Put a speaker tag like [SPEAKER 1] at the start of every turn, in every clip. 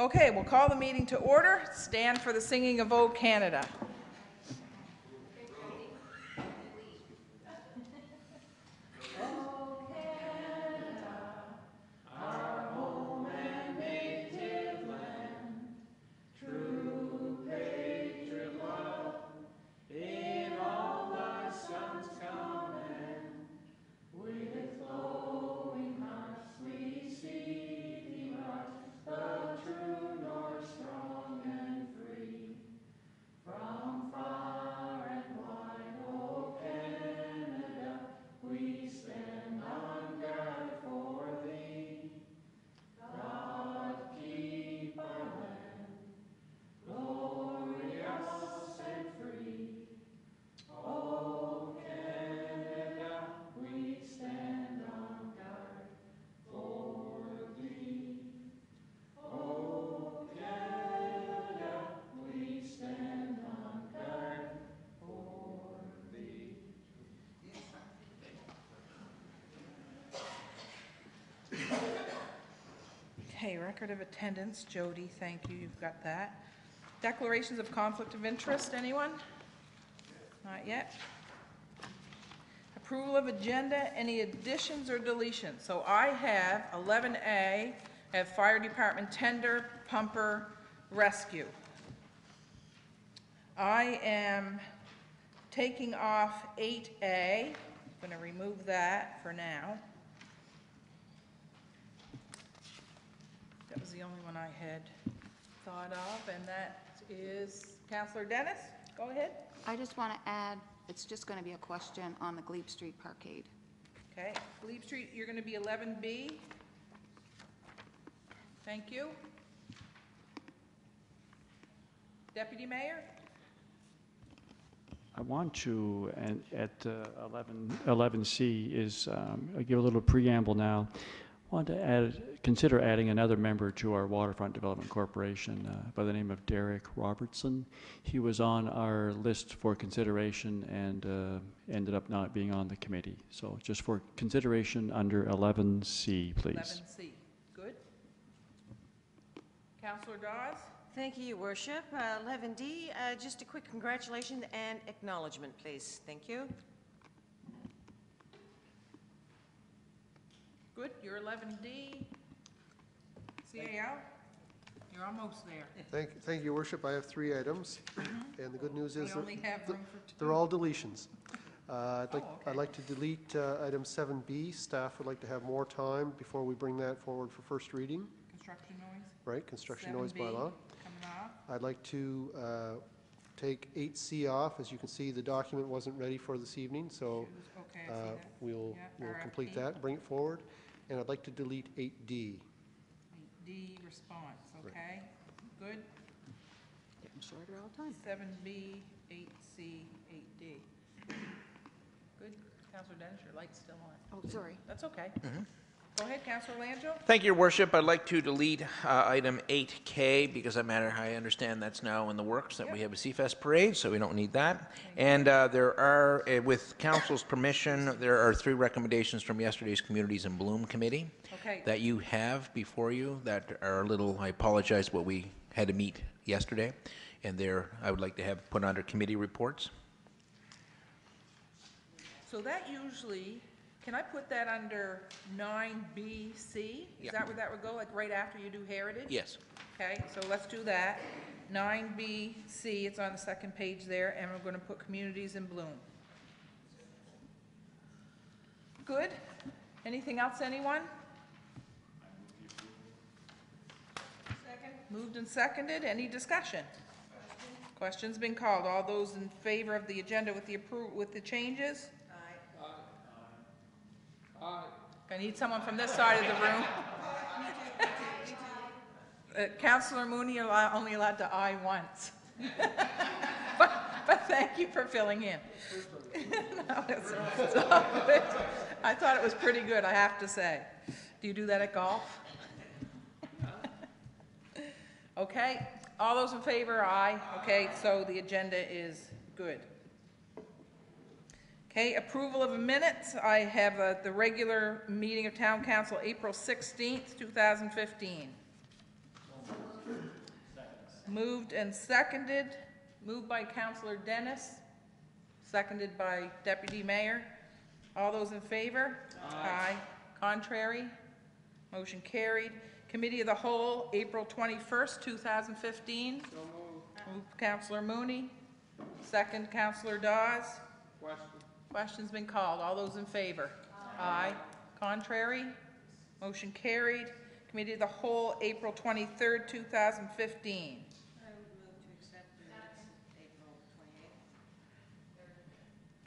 [SPEAKER 1] Okay, we'll call the meeting to order. Stand for the singing of O Canada. Record of attendance, Jody, thank you, you've got that. Declarations of conflict of interest, anyone? Not yet. Approval of agenda, any additions or deletions? So I have 11A, I have fire department tender, pumper, rescue. I am taking off 8A, I'm going to remove that for now. That was the only one I had thought of, and that is Counselor Dennis. Go ahead.
[SPEAKER 2] I just want to add, it's just going to be a question on the Glebe Street Parkade.
[SPEAKER 1] Okay, Glebe Street, you're gonna be eleven B. Thank you. Deputy Mayor?
[SPEAKER 3] I want to, and at uh, 11, 11C is, um, I'll give a little preamble now. Want to add, consider adding another member to our Waterfront Development Corporation uh, by the name of Derek Robertson. He was on our list for consideration and uh, ended up not being on the committee. So just for consideration under 11C, please.
[SPEAKER 1] Eleven C, good. Counselor Dawes?
[SPEAKER 4] Thank you, Your Worship. Uh, 11D, uh, just a quick congratulation and acknowledgement, please. Thank you.
[SPEAKER 1] Good, you're eleven D. CAO? You're almost there.
[SPEAKER 5] Thank, thank you, Your worship. I have three items, and the good news
[SPEAKER 1] We
[SPEAKER 5] is that
[SPEAKER 1] only have room for two.
[SPEAKER 5] they're all deletions. Uh, I'd like,
[SPEAKER 1] Oh, okay.
[SPEAKER 5] I'd like to delete uh, item 7B. Staff would like to have more time before we bring that forward for first reading,
[SPEAKER 1] Construction noise,
[SPEAKER 5] right? Construction noise
[SPEAKER 1] 7B.
[SPEAKER 5] bylaw.
[SPEAKER 1] coming off.
[SPEAKER 5] I'd like to uh, take 8C off. As you can see, the document wasn't ready for this evening, so
[SPEAKER 1] Choose- Okay, I
[SPEAKER 5] uh,
[SPEAKER 1] see that.
[SPEAKER 5] we'll,
[SPEAKER 1] Yeah,
[SPEAKER 5] we'll complete
[SPEAKER 1] RFP.
[SPEAKER 5] that, bring it forward. And I'd like to delete 8D.
[SPEAKER 1] 8D response, okay? Good.
[SPEAKER 2] Getting shorter all the time.
[SPEAKER 1] Seven B, eight C, eight D. Good. Counselor Dennis, your light's still on.
[SPEAKER 2] Oh, sorry.
[SPEAKER 1] That's okay. Mm-hmm. Go ahead, Counselor Lanjo.
[SPEAKER 6] Thank you, Your Worship. I'd like to delete uh, item 8K because that matter, I understand that's now in the works, that we have a Seafest parade, so we don't need that. And uh, there are, uh, with council's permission, there are three recommendations from yesterday's Communities in Bloom Committee
[SPEAKER 1] Okay.
[SPEAKER 6] that you have before you that are a little, I apologize, what we had to meet yesterday. And there, I would like to have put under committee reports.
[SPEAKER 1] So that usually, can I put that under nine B, C? Is
[SPEAKER 6] Yeah.
[SPEAKER 1] that where that would go, like right after you do heritage?
[SPEAKER 6] Yes.
[SPEAKER 1] Okay, so let's do that. Nine B, C, it's on the second page there, and we're gonna put communities in bloom. Good. Anything else, anyone? Second. Moved and seconded. Any discussion? Question's been called. All those in favor of the agenda with the appro, with the changes? I need someone from this side of the room. Uh, Counselor Mooney, only allowed to aye once. But, but thank you for filling in. I thought it was pretty good, I have to say. Do you do that at golf? Okay, all those in favor, aye. Okay, so the agenda is good. Okay, approval of minutes. I have uh, the regular meeting of Town Council, April 16th, 2015. Moved and seconded, moved by Councilor Dennis, seconded by Deputy Mayor. All those in favor? Aye. Contrary? Motion carried. Committee of the Whole, April 21st, 2015. So moved. Counselor Mooney, second Councilor Dawes. Question. Question's been called. All those in favor? Aye. Contrary? Motion carried. Committee of the Whole, April 23rd, 2015.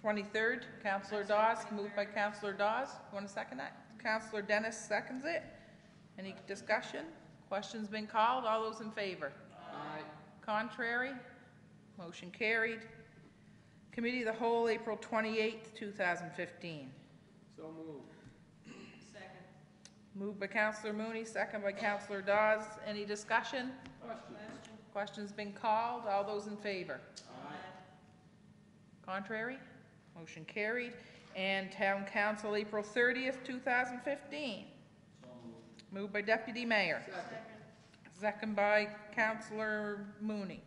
[SPEAKER 1] 23rd, Counselor Dawes, moved by Counselor Dawes. You want to second that? Counselor Dennis seconds it. Any discussion? Questions been called? All those in favor? Aye. Contrary? Motion carried. Committee of the Whole, April 28th, 2015. So moved. Second. Moved by Counselor Mooney, second by Counselor Dawes. Any discussion? Questions been called? All those in favor? Aye. Contrary? Motion carried. And Town Council, April 30th, 2015. So Moved Moved by Deputy Mayor. Second by Counselor Mooney.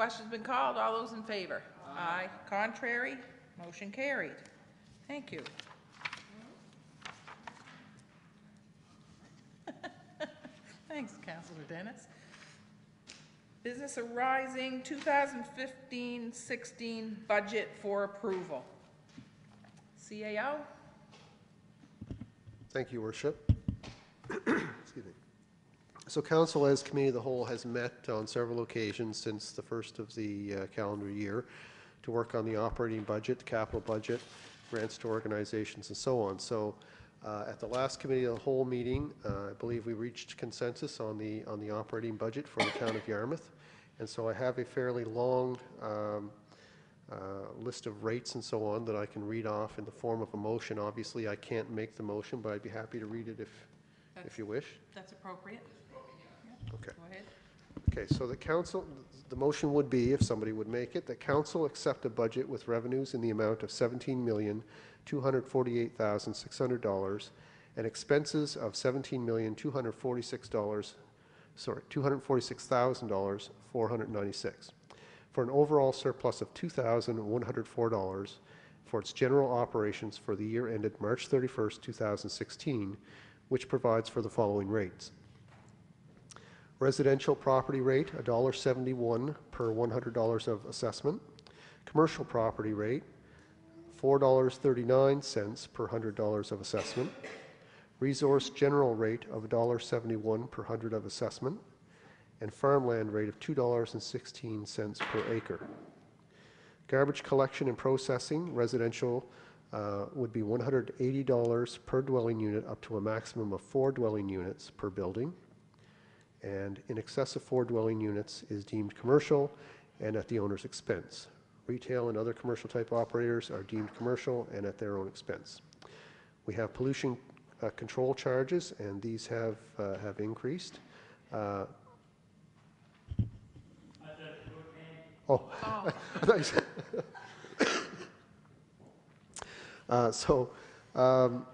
[SPEAKER 1] Question's been called. All those in favor? Aye. Contrary? Motion carried. Thank you. Thanks, Counselor Dennis. Business arising, 2015-16 budget for approval. CAO?
[SPEAKER 5] Thank you, Worship. So council, as committee of the whole, has met on several occasions since the first of the uh, calendar year to work on the operating budget, the capital budget, grants to organizations, and so on. So uh, at the last committee of the whole meeting, uh, I believe we reached consensus on the, on the operating budget for the town of Yarmouth. And so I have a fairly long um, uh, list of rates and so on that I can read off in the form of a motion. Obviously, I can't make the motion, but I'd be happy to read it if, if you wish.
[SPEAKER 1] That's appropriate.
[SPEAKER 5] Okay.
[SPEAKER 1] Go ahead.
[SPEAKER 5] Okay, so the council, the motion would be, if somebody would make it, that council accept a budget with revenues in the amount of seventeen million, two hundred forty-eight thousand, six hundred dollars, and expenses of seventeen million, two hundred forty-six dollars, sorry, two hundred forty-six thousand dollars, four hundred ninety-six, for an overall surplus of two thousand, one hundred four dollars for its general operations for the year ended March thirty-first, two thousand sixteen, which provides for the following rates. Residential property rate, $1.71 per $100 of assessment. Commercial property rate, $4.39 per $100 of assessment. Resource general rate of $1.71 per 100 of assessment. And farmland rate of $2.16 per acre. Garbage collection and processing, residential uh, would be $180 per dwelling unit up to a maximum of four dwelling units per building and in excess of four dwelling units is deemed commercial and at the owner's expense. Retail and other commercial type operators are deemed commercial and at their own expense. We have pollution uh, control charges, and these have, uh, have increased. Uh, Oh. Uh, So, um,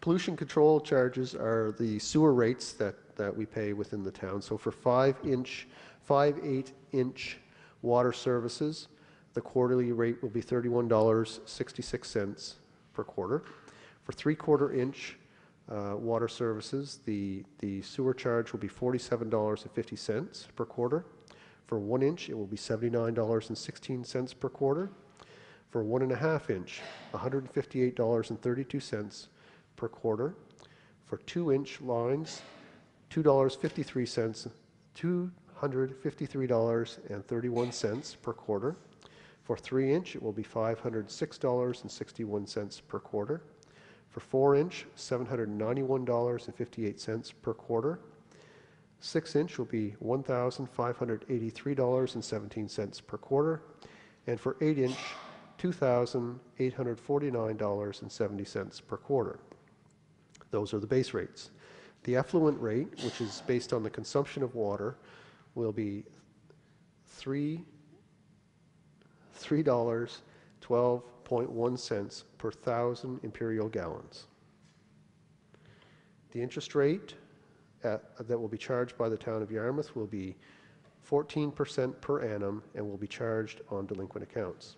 [SPEAKER 5] pollution control charges are the sewer rates that, that we pay within the town. So for five-inch, five, eight-inch water services, the quarterly rate will be $31.66 per quarter. For three-quarter inch uh, water services, the, the sewer charge will be $47.50 per quarter. For one inch, it will be $79.16 per quarter. For one and a half inch, $158.32 per quarter. For two-inch lines, $2.53, $253.31 per quarter. For three-inch, it will be $506.61 per quarter. For four-inch, $791.58 per quarter. Six-inch will be $1,583.17 per quarter. And for eight-inch, $2,849.70 per quarter. Those are the base rates. The effluent rate, which is based on the consumption of water, will be three, dollars, twelve point one cents per thousand imperial gallons. The interest rate at- that will be charged by the town of Yarmouth will be 14% per annum and will be charged on delinquent accounts.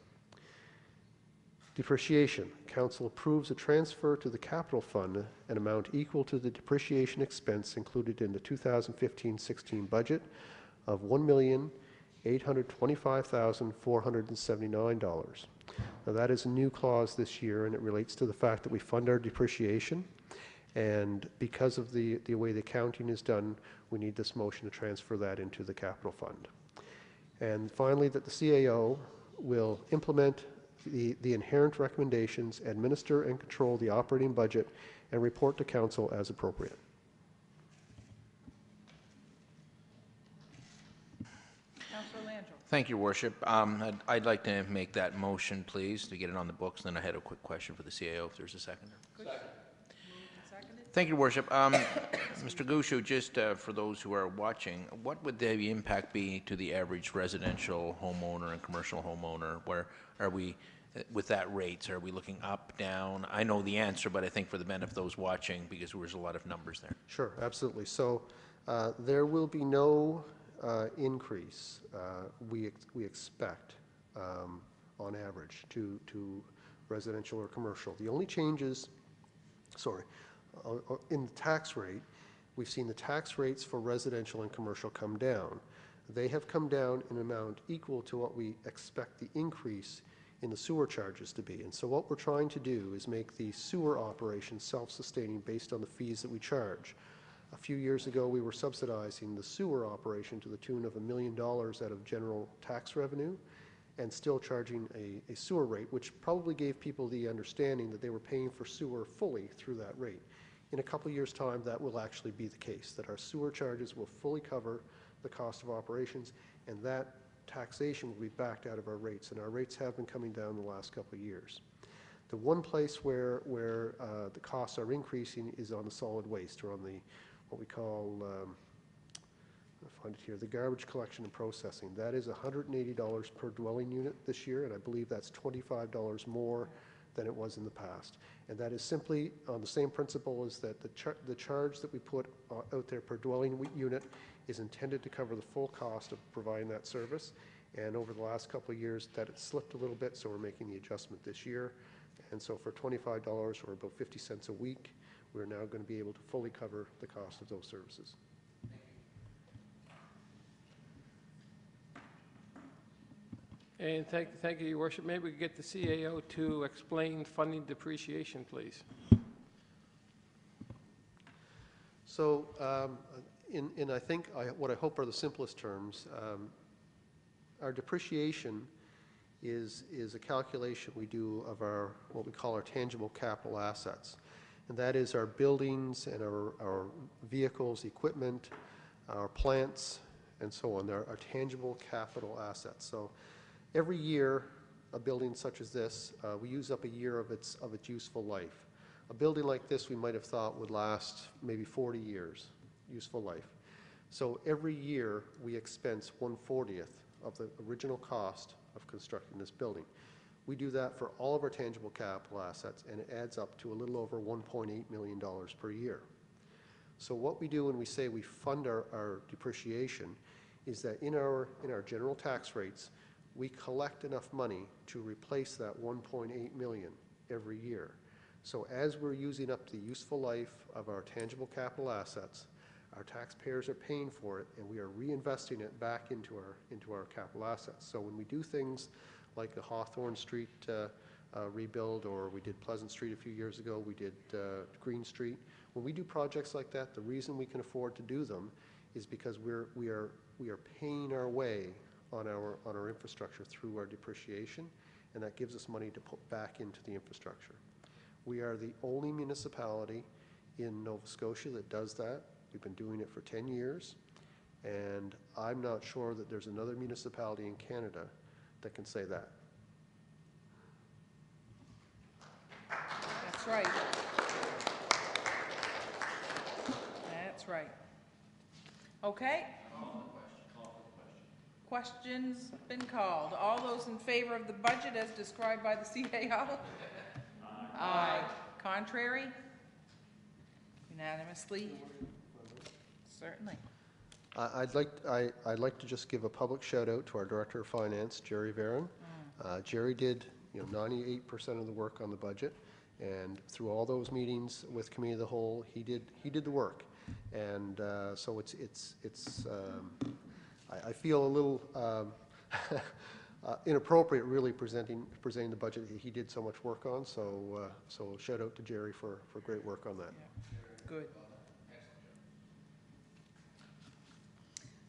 [SPEAKER 5] Depreciation. Council approves a transfer to the capital fund an amount equal to the depreciation expense included in the 2015-16 budget of $1,825,479. Now, that is a new clause this year, and it relates to the fact that we fund our depreciation. And because of the, the way the accounting is done, we need this motion to transfer that into the capital fund. And finally, that the CAO will implement the, the inherent recommendations, administer and control the operating budget, and report to council as appropriate.
[SPEAKER 1] Councillor Landrill.
[SPEAKER 6] Thank you, Worship. Um, I'd- I'd like to make that motion, please, to get it on the books, then I had a quick question for the CAO, if there's a seconder.
[SPEAKER 1] Seconded?
[SPEAKER 6] Thank you, Worship. Um, Mr. Gushue, just uh, for those who are watching, what would the impact be to the average residential homeowner and commercial homeowner? Where are we, with that rates, are we looking up, down? I know the answer, but I think for the benefit of those watching, because there's a lot of numbers there.
[SPEAKER 5] Sure, absolutely. So uh, there will be no uh, increase, uh, we, ex- we expect, um, on average, to, to residential or commercial. The only changes, sorry, uh, uh, in the tax rate, we've seen the tax rates for residential and commercial come down. They have come down in amount equal to what we expect the increase in the sewer charges to be. And so what we're trying to do is make the sewer operation self-sustaining based on the fees that we charge. A few years ago, we were subsidizing the sewer operation to the tune of a million dollars out of general tax revenue and still charging a, a sewer rate, which probably gave people the understanding that they were paying for sewer fully through that rate. In a couple years' time, that will actually be the case, that our sewer charges will fully cover the cost of operations, and that taxation will be backed out of our rates, and our rates have been coming down the last couple of years. The one place where, where uh, the costs are increasing is on the solid waste, or on the, what we call, um, I'll find it here, the garbage collection and processing. That is $180 per dwelling unit this year, and I believe that's $25 more than it was in the past. And that is simply on the same principle as that the char, the charge that we put uh, out there per dwelling unit is intended to cover the full cost of providing that service. And over the last couple of years, that it slipped a little bit, so we're making the adjustment this year. And so for $25 or about 50 cents a week, we're now going to be able to fully cover the cost of those services.
[SPEAKER 7] And thank, thank you, your worship. Maybe we could get the CAO to explain funding depreciation, please.
[SPEAKER 5] So, um, in, in I think, I, what I hope are the simplest terms, um, our depreciation is, is a calculation we do of our, what we call our tangible capital assets. And that is our buildings and our, our vehicles, equipment, our plants, and so on. They're our tangible capital assets. So every year, a building such as this, uh, we use up a year of its, of its useful life. A building like this, we might have thought would last maybe 40 years, useful life. So every year, we expense 1/40th of the original cost of constructing this building. We do that for all of our tangible capital assets, and it adds up to a little over $1.8 million per year. So what we do when we say we fund our, our depreciation is that in our, in our general tax rates, we collect enough money to replace that 1.8 million every year. So as we're using up the useful life of our tangible capital assets, our taxpayers are paying for it, and we are reinvesting it back into our, into our capital assets. So when we do things like the Hawthorne Street uh, uh, rebuild, or we did Pleasant Street a few years ago, we did uh, Green Street, when we do projects like that, the reason we can afford to do them is because we're, we are, we are paying our way on our, on our infrastructure through our depreciation, and that gives us money to put back into the infrastructure. We are the only municipality in Nova Scotia that does that. We've been doing it for 10 years, and I'm not sure that there's another municipality in Canada that can say that.
[SPEAKER 1] That's right. That's right. Okay? Questions been called. All those in favor of the budget as described by the CAO? Aye. Contrary? Unanimously? Certainly.
[SPEAKER 5] I- I'd like, I- I'd like to just give a public shout out to our Director of Finance, Jerry Varon. Uh, Jerry did, you know, 98% of the work on the budget, and through all those meetings with Committee of the Whole, he did, he did the work. And uh, so it's, it's, it's, um, I I feel a little um, uh, inappropriate really presenting, presenting the budget that he did so much work on, so, uh, so shout out to Jerry for, for great work on that.
[SPEAKER 1] Good.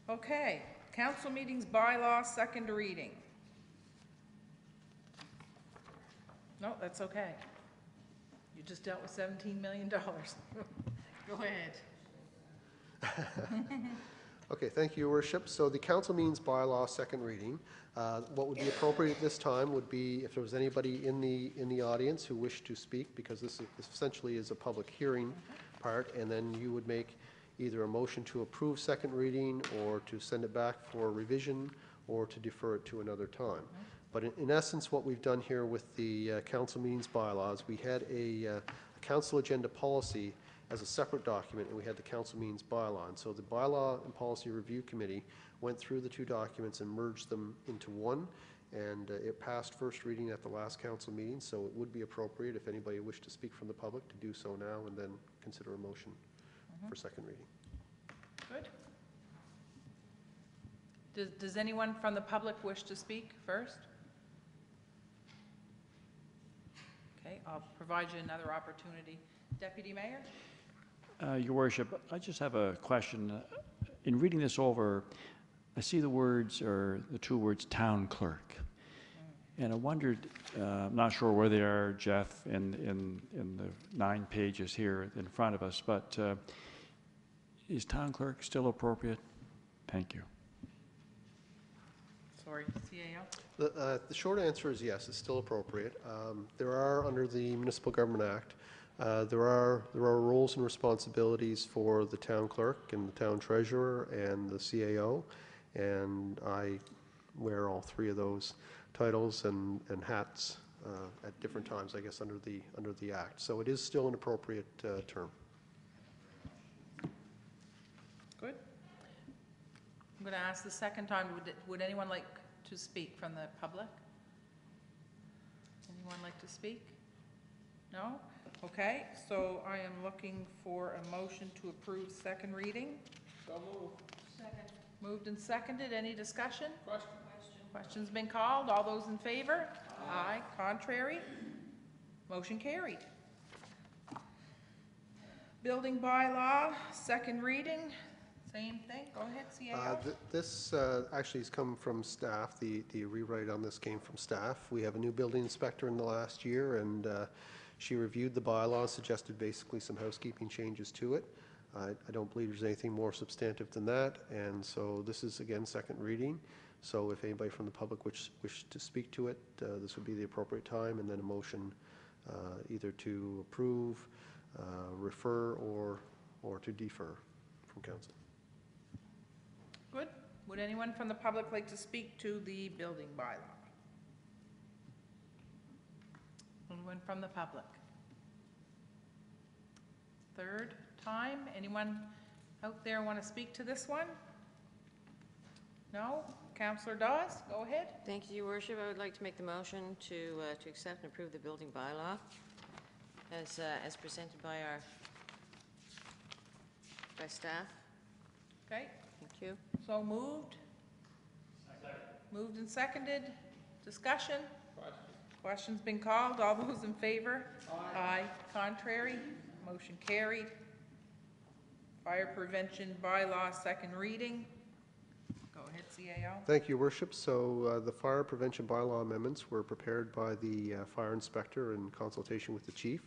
[SPEAKER 1] Okay, council meetings bylaw, second reading. No, that's okay. You just dealt with $17 million. Go ahead.
[SPEAKER 5] Okay, thank you, Your Worship. So the council means bylaw, second reading. Uh, What would be appropriate at this time would be if there was anybody in the, in the audience who wished to speak, because this is- essentially is a public hearing part, and then you would make either a motion to approve second reading, or to send it back for revision, or to defer it to another time. But in- in essence, what we've done here with the uh, council meetings bylaws, we had a uh, a council agenda policy as a separate document, and we had the council meetings bylaw. And so the Bylaw and Policy Review Committee went through the two documents and merged them into one, and uh, it passed first reading at the last council meeting, so it would be appropriate if anybody wished to speak from the public to do so now, and then consider a motion for second reading.
[SPEAKER 1] Good. Does, does anyone from the public wish to speak first? Okay, I'll provide you another opportunity. Deputy Mayor?
[SPEAKER 3] Uh, Your Worship, I just have a question. Uh, In reading this over, I see the words, or the two words, "town clerk." And I wondered, uh, I'm not sure where they are, Jeff, in, in, in the nine pages here in front of us, but uh, is town clerk still appropriate? Thank you.
[SPEAKER 1] Sorry, CAO?
[SPEAKER 5] The, uh, the short answer is yes, it's still appropriate. Um, There are, under the Municipal Government Act, uh, there are, there are roles and responsibilities for the town clerk and the town treasurer and the CAO, and I wear all three of those titles and, and hats uh, at different times, I guess, under the, under the act. So it is still an appropriate uh, term.
[SPEAKER 1] I'm going to ask the second time, would, would anyone like to speak from the public? Anyone like to speak? No? Okay, so I am looking for a motion to approve second reading.
[SPEAKER 7] So moved.
[SPEAKER 1] Moved and seconded, any discussion? Question. Question's been called, all those in favor? Aye. Contrary? Motion carried. Building bylaw, second reading, same thing, go ahead,
[SPEAKER 5] Uh, th- This uh, actually has come from staff, the the rewrite on this came from staff. We have a new building inspector in the last year, and uh, she reviewed the bylaws, suggested basically some housekeeping changes to it. I I don't believe there's anything more substantive than that, and so this is, again, second reading. So if anybody from the public wish wish to speak to it, uh, this would be the appropriate time, and then a motion uh, either to approve, uh, refer, or or to defer from council.
[SPEAKER 1] Good. Would anyone from the public like to speak to the building bylaw? Anyone from the public? Third time, anyone out there want to speak to this one? No? Counselor Dawes, go ahead.
[SPEAKER 4] Thank you, Your Worship. I would like to make the motion to, uh, to accept and approve the building bylaw as, uh, as presented by our, by staff.
[SPEAKER 1] Okay,
[SPEAKER 4] you.
[SPEAKER 1] so moved. Moved and seconded. Discussion? Question's been called. All those in favor? Aye. Contrary? Motion carried. Fire prevention bylaw, second reading. Go ahead, CAO.
[SPEAKER 5] Thank you, Worship. So uh, the fire prevention bylaw amendments were prepared by the uh, fire inspector in consultation with the chief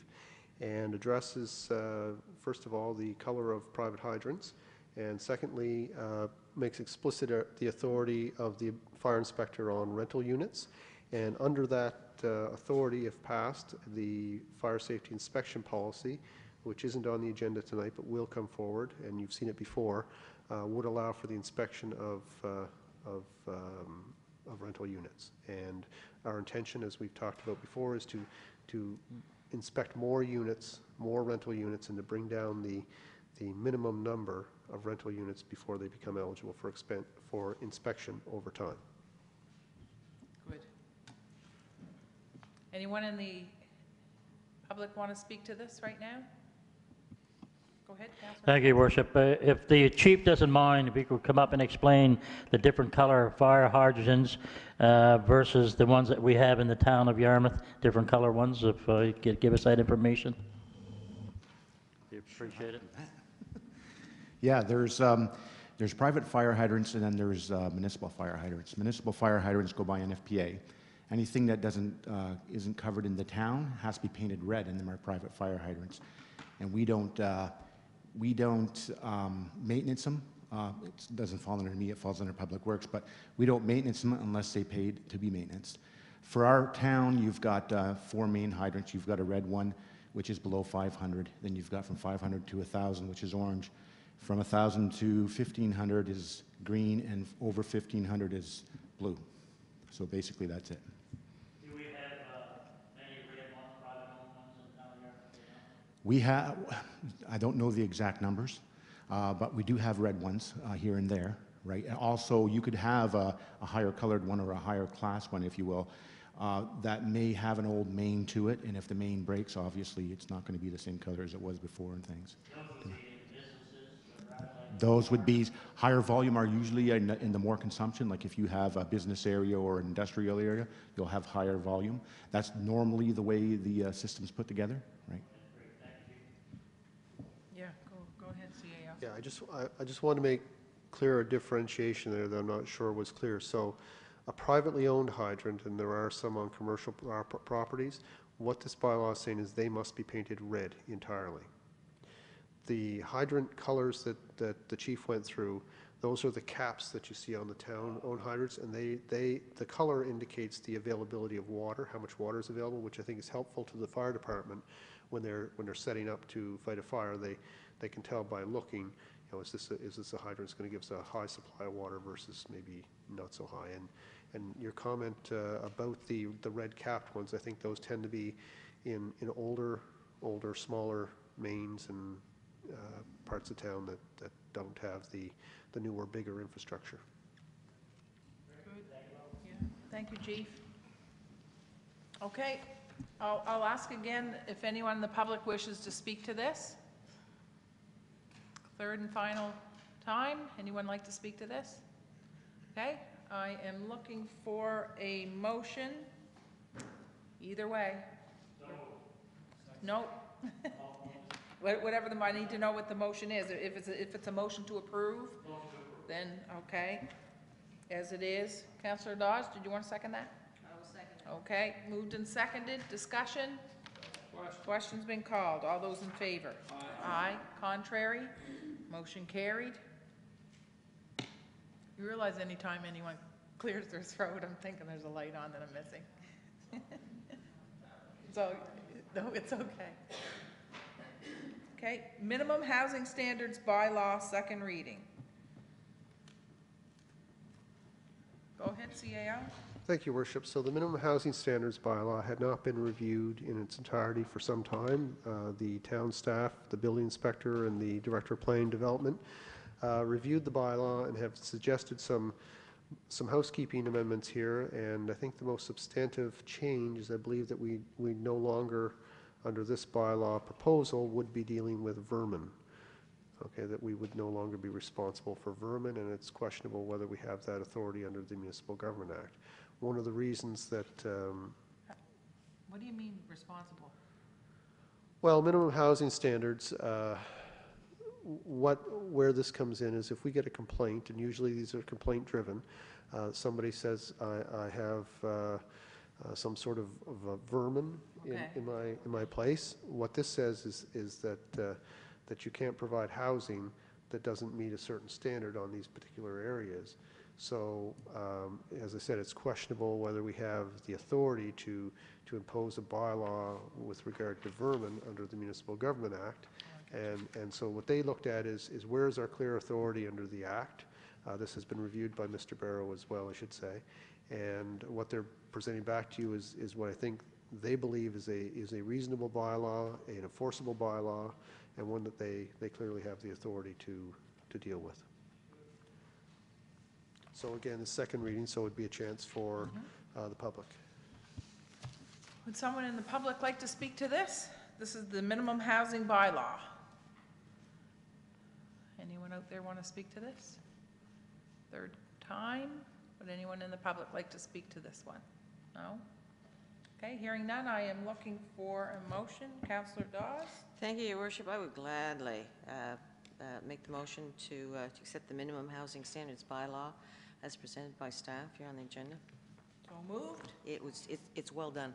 [SPEAKER 5] and addresses, uh, first of all, the color of private hydrants, and secondly, uh, makes explicit uh, the authority of the fire inspector on rental units. And under that uh, authority, if passed, the fire safety inspection policy, which isn't on the agenda tonight but will come forward, and you've seen it before, uh, would allow for the inspection of, uh, of, um, of rental units. And our intention, as we've talked about before, is to, to inspect more units, more rental units, and to bring down the, the minimum number of rental units before they become eligible for expen, for inspection over time.
[SPEAKER 1] Good. Anyone in the public want to speak to this right now? Go ahead, Councilor.
[SPEAKER 8] Thank you, Worship. Uh, If the chief doesn't mind, if he could come up and explain the different color fire hydrants uh, versus the ones that we have in the town of Yarmouth, different color ones, if uh, you could give us that information. We Appreciate it.
[SPEAKER 9] Yeah, there's, um, there's private fire hydrants and then there's uh, municipal fire hydrants. Municipal fire hydrants go by NFPA. Anything that doesn't, uh, isn't covered in the town has to be painted red and them are private fire hydrants. And we don't, uh, we don't um, maintenance them. Uh, It doesn't fall under me, it falls under Public Works, but we don't maintenance them unless they paid to be maintained. For our town, you've got uh, four main hydrants. You've got a red one, which is below 500. Then you've got from 500 to 1,000, which is orange. From 1,000 to 1,500 is green, and over 1,500 is blue. So basically, that's it.
[SPEAKER 8] Do we have any red ones, private ones in the town of Yarmouth?
[SPEAKER 9] We have, I don't know the exact numbers, uh, but we do have red ones uh, here and there, right? And also, you could have a, a higher colored one or a higher class one, if you will, uh, that may have an old main to it, and if the main breaks, obviously, it's not going to be the same color as it was before and things. Those would be, higher volume are usually in, the- in the more consumption, like if you have a business area or an industrial area, you'll have higher volume. That's normally the way the uh, system's put together, right?
[SPEAKER 1] Yeah, go, go ahead, CAO.
[SPEAKER 5] Yeah, I just, I, I just want to make clear a differentiation there that I'm not sure was clear. So a privately owned hydrant, and there are some on commercial pro- pro- properties, what this bylaw is saying is they must be painted red entirely. The hydrant colors that, that the chief went through, those are the caps that you see on the town-owned hydrants, and they, they, the color indicates the availability of water, how much water is available, which I think is helpful to the fire department when they're, when they're setting up to fight a fire. They, they can tell by looking, you know, is this, a- is this a hydrant that's going to give us a high supply of water versus maybe not so high? And, and your comment uh, about the, the red capped ones, I think those tend to be in, in older, older, smaller mains and Uh, parts of town that, that don't have the, the newer, bigger infrastructure.
[SPEAKER 1] Yeah, Thank you, Chief. Okay, I'll, I'll ask again if anyone in the public wishes to speak to this. Third and final time, anyone like to speak to this? Okay, I am looking for a motion, either way. No? Wha- Whatever the, I need to know what the motion is. If it's, a- if it's a motion to approve, then, okay, as it is. Counselor Dawes, did you want to second that? I will second Okay, moved and seconded, discussion? Question's been called, all those in favor? Aye. contrary? Motion carried. You realize anytime anyone clears their throat, I'm thinking there's a light on that I'm missing. So, no, it's okay. Okay, minimum housing standards bylaw, second reading. Go ahead, CAO.
[SPEAKER 5] Thank you, Worship. So the minimum housing standards bylaw had not been reviewed in its entirety for some time. Uh, The town staff, the building inspector, and the director of planning development uh, reviewed the bylaw and have suggested some, some housekeeping amendments here. And I think the most substantive change is I believe that we, we no longer, under this bylaw proposal, would be dealing with vermin. Okay, that we would no longer be responsible for vermin, and it's questionable whether we have that authority under the Municipal Government Act. One of the reasons that, um,
[SPEAKER 1] What do you mean responsible?
[SPEAKER 5] well, minimum housing standards, uh, what, where this comes in is if we get a complaint, and usually these are complaint-driven, uh, somebody says, I, I have uh, uh, some sort of of a vermin in,
[SPEAKER 1] Okay.
[SPEAKER 5] in my, in my place, what this says is, is that, uh, that you can't provide housing that doesn't meet a certain standard on these particular areas. So, um, as I said, it's questionable whether we have the authority to, to impose a bylaw with regard to vermin under the Municipal Government Act. And, and so what they looked at is, is where is our clear authority under the Act? Uh, This has been reviewed by Mr. Barrow as well, I should say. And what they're presenting back to you is, is what I think they believe is a, is a reasonable bylaw, an enforceable bylaw, and one that they, they clearly have the authority to, to deal with. So again, the second reading, so it'd be a chance for uh, the public.
[SPEAKER 1] Would someone in the public like to speak to this? This is the minimum housing bylaw. Anyone out there want to speak to this? Third time? Would anyone in the public like to speak to this one? No? Okay, hearing none, I am looking for a motion. Counselor Dawes?
[SPEAKER 4] Thank you, Your Worship. I would gladly uh, uh, make the motion to uh, to accept the minimum housing standards bylaw as presented by staff here on the agenda.
[SPEAKER 1] So moved.
[SPEAKER 4] It was, it- it's well done.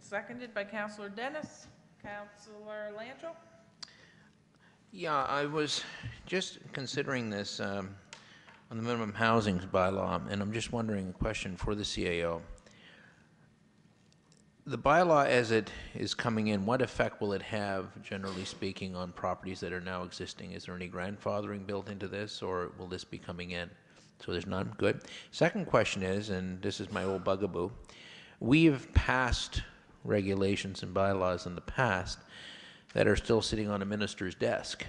[SPEAKER 1] Seconded by Counselor Dennis. Counselor Lanchel?
[SPEAKER 6] Yeah, I was just considering this um, on the minimum housing bylaw, and I'm just wondering, a question for the CAO. The bylaw as it is coming in, what effect will it have, generally speaking, on properties that are now existing? Is there any grandfathering built into this, or will this be coming in? So there's none? Good. Second question is, and this is my old bugaboo, we have passed regulations and bylaws in the past that are still sitting on a minister's desk.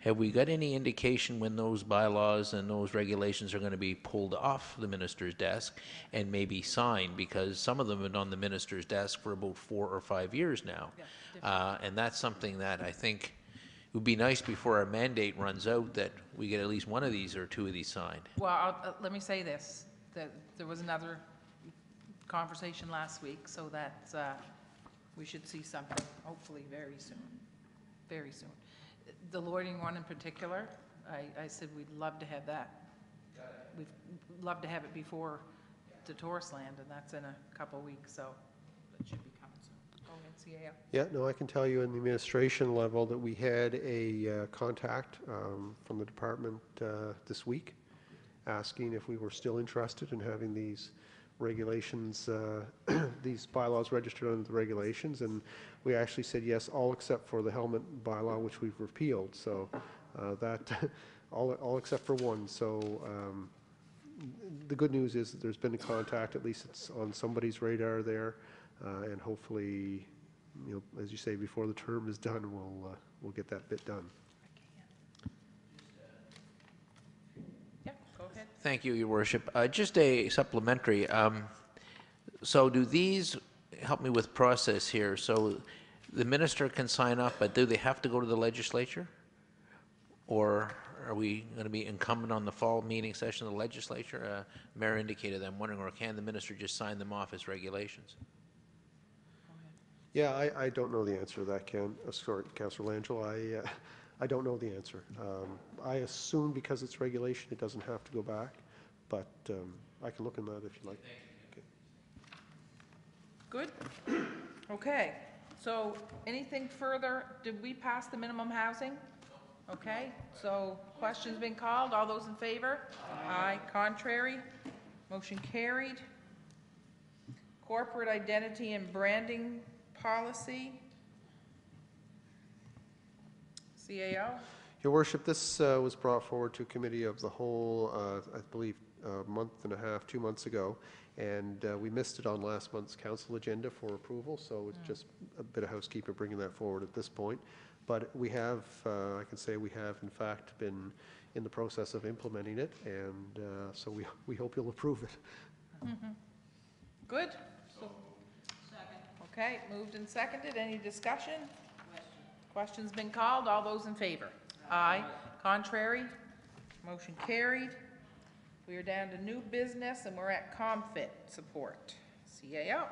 [SPEAKER 6] Have we got any indication when those bylaws and those regulations are going to be pulled off the minister's desk and maybe signed? Because some of them have been on the minister's desk for about four or five years now. Uh, And that's something that I think would be nice before our mandate runs out, that we get at least one of these or two of these signed.
[SPEAKER 1] Well, I'll- uh, let me say this, that there was another conversation last week, so that uh, we should see something, hopefully very soon, very soon. The loitering one in particular, I, I said we'd love to have that. We'd love to have it before the tourist land, and that's in a couple weeks, so it should be coming soon. CAO.
[SPEAKER 5] Yeah, no, I can tell you in the administration level that we had a uh, contact um, from the department uh, this week asking if we were still interested in having these regulations, uh, these bylaws registered under the regulations, and we actually said yes, all except for the helmet bylaw, which we've repealed, so uh, that, all, all except for one, so um, the good news is that there's been a contact, at least it's on somebody's radar there, uh, and hopefully, you know, as you say, before the term is done, we'll, uh, we'll get that bit done.
[SPEAKER 1] Yeah, go ahead.
[SPEAKER 6] Thank you, Your Worship. Uh, Just a supplementary, um, so do these, help me with process here, so the minister can sign up, but do they have to go to the legislature? Or are we going to be incumbent on the fall meeting session of the legislature? Uh, Mayor indicated, that. I'm wondering, or can the minister just sign them off as regulations?
[SPEAKER 5] Yeah, I, I don't know the answer to that, Ken, uh, sorry, Councillor Langell, I, uh, I don't know the answer. Um, I assume because it's regulation, it doesn't have to go back, but um, I can look in that if you like.
[SPEAKER 1] Good? Okay, so anything further? Did we pass the minimum housing? Okay, so question's been called. All those in favor? Aye. Contrary? Motion carried. Corporate identity and branding policy. CAO?
[SPEAKER 5] Your Worship, this uh, was brought forward to Committee of the Whole, uh, I believe, a month and a half, two months ago, and uh, we missed it on last month's council agenda for approval, so it's just a bit of housekeeping bringing that forward at this point. But we have, uh, I can say we have in fact been in the process of implementing it, and uh, so we, we hope you'll approve it.
[SPEAKER 1] Good? Okay, moved and seconded. Any discussion? Question's been called. All those in favor? Aye. Contrary? Motion carried. We are down to new business, and we're at ComFit support. CAO.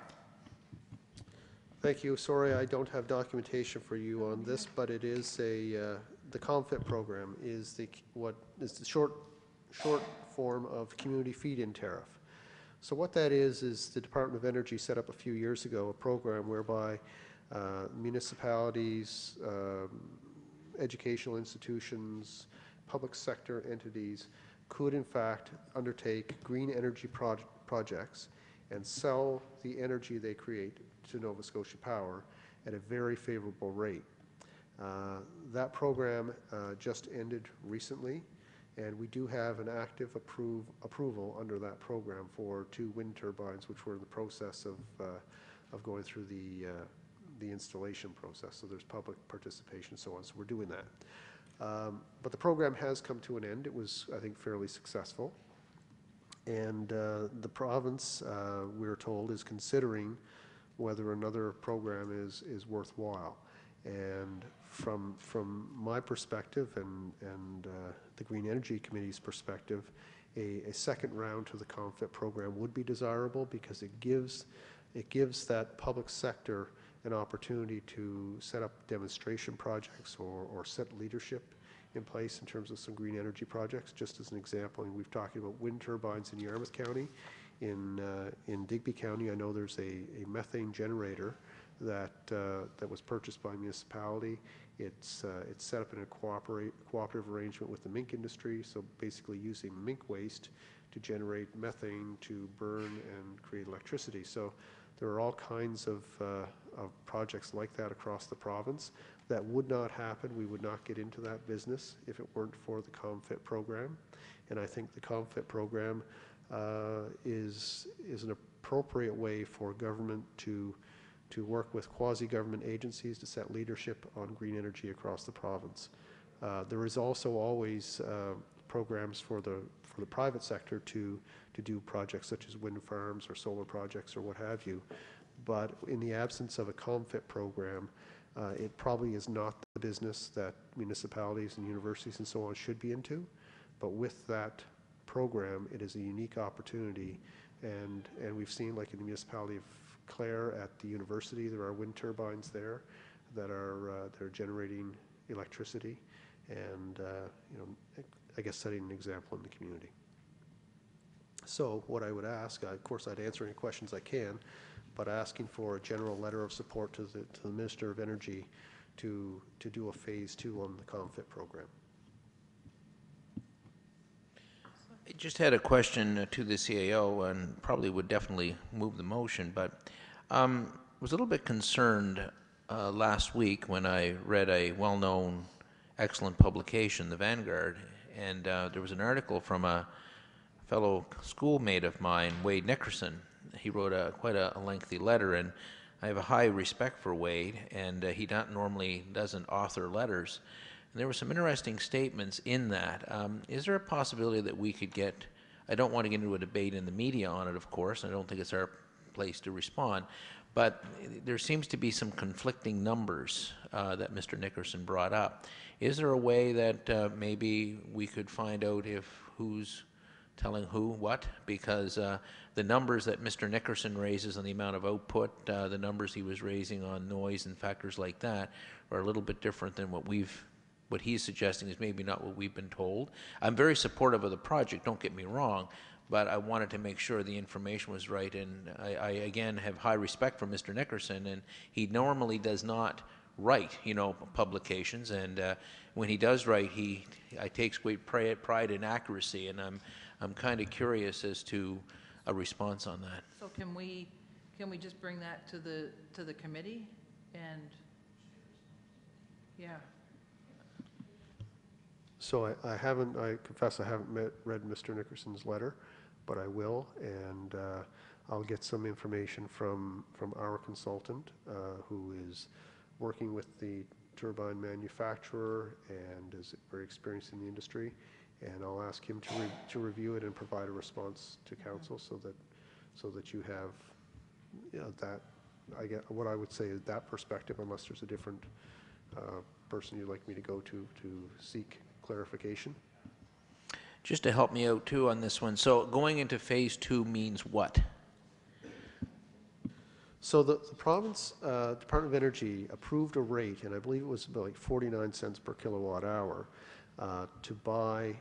[SPEAKER 5] Thank you. Sorry, I don't have documentation for you on this, but it is a, uh, the ComFit program is the, what is the short, short form of Community Feed-In Tariff. So what that is, is the Department of Energy set up a few years ago a program whereby uh, municipalities, um, educational institutions, public sector entities could in fact undertake green energy proj- projects and sell the energy they create to Nova Scotia Power at a very favorable rate. Uh, That program uh, just ended recently, and we do have an active approve, approval under that program for two wind turbines, which we're in the process of, uh, of going through the, uh, the installation process, so there's public participation and so on, so we're doing that. Um, But the program has come to an end. It was, I think, fairly successful. And uh, the province, uh, we're told, is considering whether another program is, is worthwhile. And from, from my perspective and, and uh, the Green Energy Committee's perspective, a, a second round to the COMFIT program would be desirable because it gives, it gives that public sector an opportunity to set up demonstration projects or, or set leadership in place in terms of some green energy projects. Just as an example, and we've talked about wind turbines in Yarmouth County. In, uh, in Digby County, I know there's a, a methane generator that, uh, that was purchased by a municipality. It's, uh, it's set up in a cooperate, cooperative arrangement with the mink industry, so basically using mink waste to generate methane to burn and create electricity. So there are all kinds of, uh, of projects like that across the province. That would not happen, we would not get into that business if it weren't for the COMFIT program. And I think the COMFIT program uh, is, is an appropriate way for government to, to work with quasi-government agencies to set leadership on green energy across the province. Uh, There is also always uh, programs for the, for the private sector to, to do projects such as wind farms or solar projects or what have you. But in the absence of a COMFIT program, uh, it probably is not the business that municipalities and universities and so on should be into. But with that program, it is a unique opportunity. And, and we've seen, like in the municipality of Clare at the university, there are wind turbines there that are, uh, that are generating electricity and, uh, you know, I guess setting an example in the community. So what I would ask, uh, of course, I'd answer any questions I can, but asking for a general letter of support to the, to the Minister of Energy to, to do a phase two on the COMFIT program.
[SPEAKER 6] I just had a question to the CAO and probably would definitely move the motion, but um, was a little bit concerned uh, last week when I read a well-known, excellent publication, The Vanguard, and uh, there was an article from a fellow schoolmate of mine, Wade Nickerson. He wrote a quite a, a lengthy letter, and I have a high respect for Wade, and uh, he not normally doesn't author letters. And there were some interesting statements in that. Um, is there a possibility that we could get? I don't want to get into a debate in the media on it, of course. I don't think it's our place to respond. But there seems to be some conflicting numbers uh, that Mr. Nickerson brought up. Is there a way that uh, maybe we could find out if who's telling who what? Because uh, the numbers that Mr. Nickerson raises on the amount of output, uh, the numbers he was raising on noise and factors like that, are a little bit different than what we've what he's suggesting is maybe not what we've been told. I'm very supportive of the project, don't get me wrong, but I wanted to make sure the information was right. And I, I again have high respect for Mr. Nickerson, and he normally does not write, you know, publications. And uh, when he does write, he I takes great pride, in accuracy, and I'm I'm kind of curious as to a response on that.
[SPEAKER 1] So can we, can we just bring that to the, to the committee? And, yeah,
[SPEAKER 5] So I, I haven't, I confess I haven't met, read Mr. Nickerson's letter, but I will, and uh, I'll get some information from, from our consultant, uh, who is working with the turbine manufacturer and is very experienced in the industry, and I'll ask him to, re- to review it and provide a response to council so that, so that you have, you know, that, I get, what I would say is that perspective, unless there's a different uh, person you'd like me to go to, to seek clarification.
[SPEAKER 6] Just to help me out too on this one, so going into phase two means what?
[SPEAKER 5] So the, the province, uh, Department of Energy approved a rate, and I believe it was about like 49 cents per kilowatt hour, uh, to buy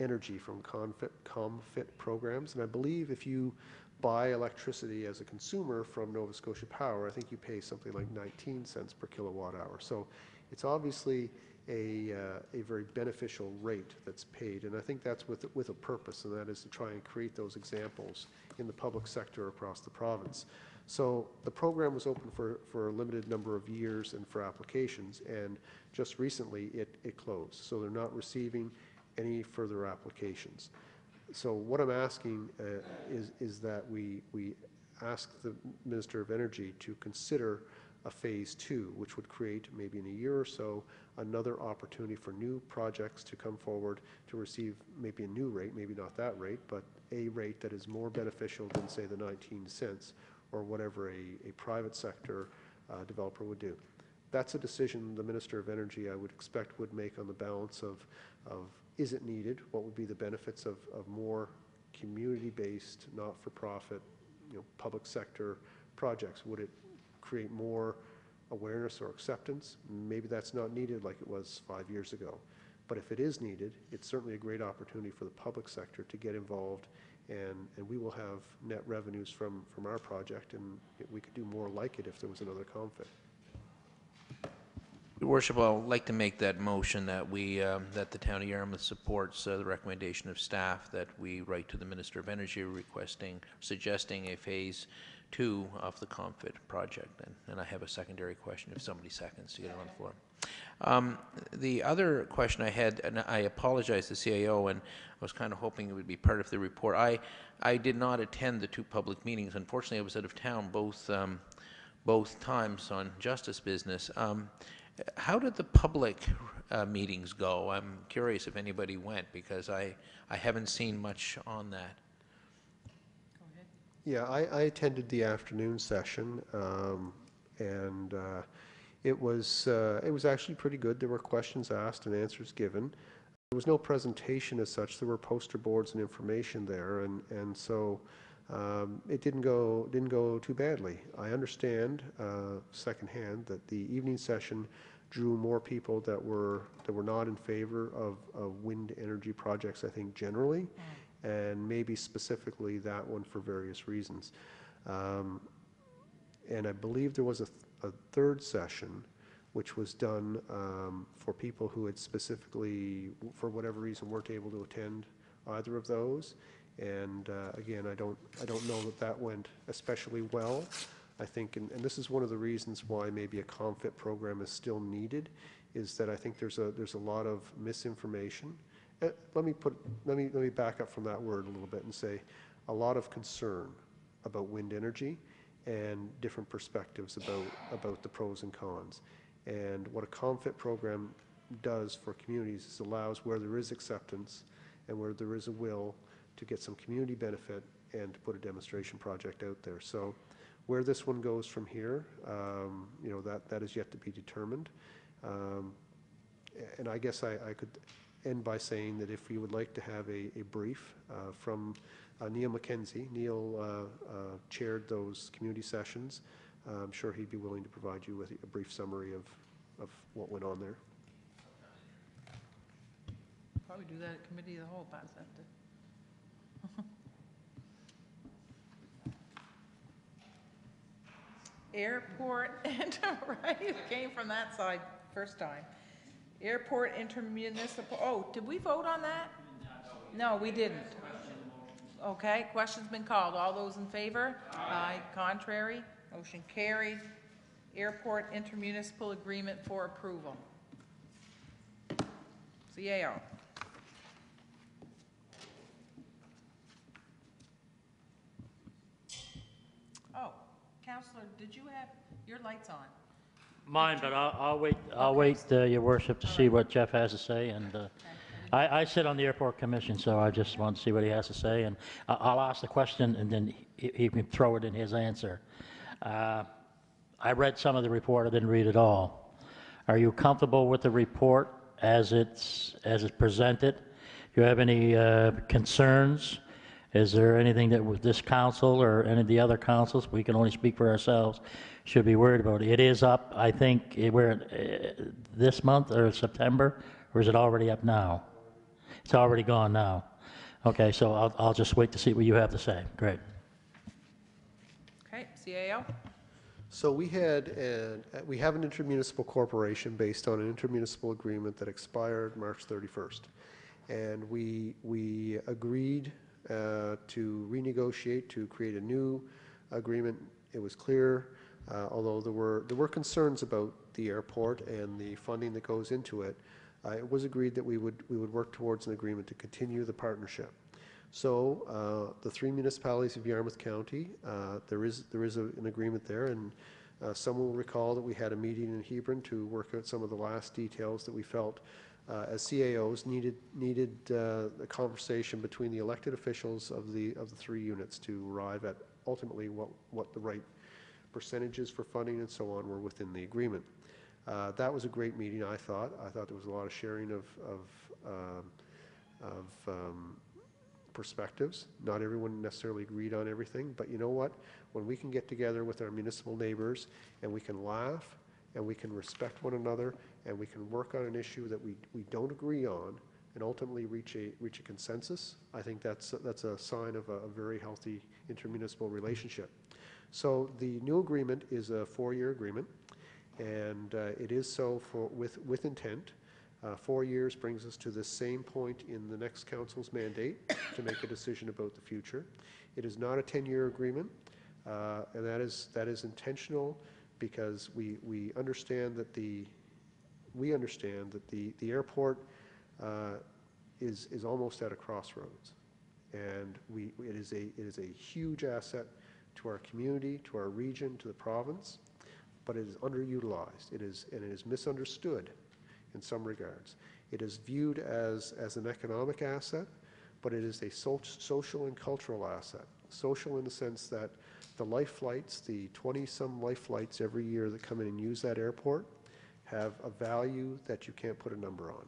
[SPEAKER 5] energy from confit, COMFIT programs. And I believe if you buy electricity as a consumer from Nova Scotia Power, I think you pay something like 19 cents per kilowatt hour. So it's obviously a, uh, a very beneficial rate that's paid. And I think that's with, with a purpose, and that is to try and create those examples in the public sector across the province. So the program was open for, for a limited number of years and for applications, and just recently it, it closed. So they're not receiving any further applications. So what I'm asking uh, is, is that we, we ask the Minister of Energy to consider a Phase Two, which would create, maybe in a year or so, another opportunity for new projects to come forward to receive maybe a new rate, maybe not that rate, but a rate that is more beneficial than, say, the 19 cents or whatever a, a private sector uh, developer would do. That's a decision the Minister of Energy, I would expect, would make on the balance of, of is it needed? What would be the benefits of, of more community-based, not-for-profit, you know, public sector projects? Would it create more awareness or acceptance? Maybe that's not needed like it was five years ago. But if it is needed, it's certainly a great opportunity for the public sector to get involved, and, and we will have net revenues from, from our project, and we could do more like it if there was another COMFIT.
[SPEAKER 6] Your worship, I'd like to make that motion that we, um, that the town of Yarmouth supports uh, the recommendation of staff that we write to the Minister of Energy requesting, suggesting a Phase Two of the COMFIT project. And- And I have a secondary question if somebody seconds to get it on the floor. Um, The other question I had, and I apologize to CAO, and I was kind of hoping it would be part of the report. I, I did not attend the two public meetings. Unfortunately, I was out of town both, um, both times on justice business. Um, How did the public uh, meetings go? I'm curious if anybody went, because I, I haven't seen much on that.
[SPEAKER 5] Yeah, I, I attended the afternoon session, um, and uh, it was, uh, it was actually pretty good. There were questions asked and answers given. There was no presentation as such. There were poster boards and information there, and, and so um, it didn't go, didn't go too badly. I understand uh, secondhand that the evening session drew more people that were, that were not in favor of, of wind energy projects, I think, generally, and maybe specifically that one for various reasons. Um, And I believe there was a, th- a third session, which was done um, for people who had specifically, for whatever reason, weren't able to attend either of those. And uh, again, I don't, I don't know that that went especially well. I think, and, and this is one of the reasons why maybe a ComFit program is still needed, is that I think there's a, there's a lot of misinformation. Uh, Let me put, let me, let me back up from that word a little bit and say, a lot of concern about wind energy and different perspectives about, about the pros and cons. And what a ComFit program does for communities is allows where there is acceptance and where there is a will to get some community benefit and to put a demonstration project out there. So where this one goes from here, um, you know, that, that is yet to be determined. Um, And I guess I, I could end by saying that if you would like to have a, a brief uh, from uh, Neil McKenzie, Neil uh, uh, chaired those community sessions. Uh, I'm sure he'd be willing to provide you with a brief summary of, of what went on there.
[SPEAKER 1] Probably do that at committee of the whole, pass. Airport, and, right, came from that side first time. Airport intermunicipal, oh, did we vote on that? No, we didn't. Okay, question's been called. All those in favor? Aye. Contrary? Motion carried. Airport intermunicipal agreement for approval. CAO. Oh, Counselor, did you have, your light's on.
[SPEAKER 8] Mine, but I'll, I'll wait, I'll wait, uh, your worship, to see what Jeff has to say, and, uh, I, I sit on the airport commission, so I just want to see what he has to say, and I- I'll ask the question, and then he, he can throw it in his answer. Uh, I read some of the report, I didn't read it all. Are you comfortable with the report as it's, as it's presented? Do you have any uh, concerns? Is there anything that with this council or any of the other councils, we can only speak for ourselves, should be worried about? It is up, I think, eh, we're, uh, this month or September, or is it already up now? It's already gone now. Okay, so I'll, I'll just wait to see what you have to say. Great.
[SPEAKER 1] Okay, CAO?
[SPEAKER 5] So we had, an- uh, we have an intermunicipal corporation based on an intermunicipal agreement that expired March 31st. And we, we agreed uh, to renegotiate, to create a new agreement. It was clear, uh, although there were, there were concerns about the airport and the funding that goes into it, uh, it was agreed that we would, we would work towards an agreement to continue the partnership. So uh, the three municipalities of Yarmouth County, uh, there is, there is a- an agreement there, and Some will recall that we had a meeting in Hebron to work out some of the last details that we felt uh, as CAOs needed, needed uh, a conversation between the elected officials of the, of the three units to arrive at ultimately what, what the right percentages for funding and so on were within the agreement. Uh, That was a great meeting, I thought. I thought there was a lot of sharing of, of, um, of um, perspectives. Not everyone necessarily agreed on everything, but you know what? When we can get together with our municipal neighbors and we can laugh and we can respect one another and we can work on an issue that we, we don't agree on and ultimately reach a, reach a consensus, I think that's, that's a sign of a, a very healthy intermunicipal relationship. So the new agreement is a four-year agreement, and uh, it is so for, with, with intent. Uh, Four years brings us to the same point in the next council's mandate to make a decision about the future. It is not a 10-year agreement, uh, and that is, that is intentional because we, we understand that the, we understand that the, the airport uh, is, is almost at a crossroads. And we, it is a, it is a huge asset to our community, to our region, to the province, but it is underutilized. It is, and it is misunderstood in some regards. It is viewed as, as an economic asset, but it is a so- social and cultural asset. Social in the sense that the life flights, the 20-some life flights every year that come in and use that airport, have a value that you can't put a number on.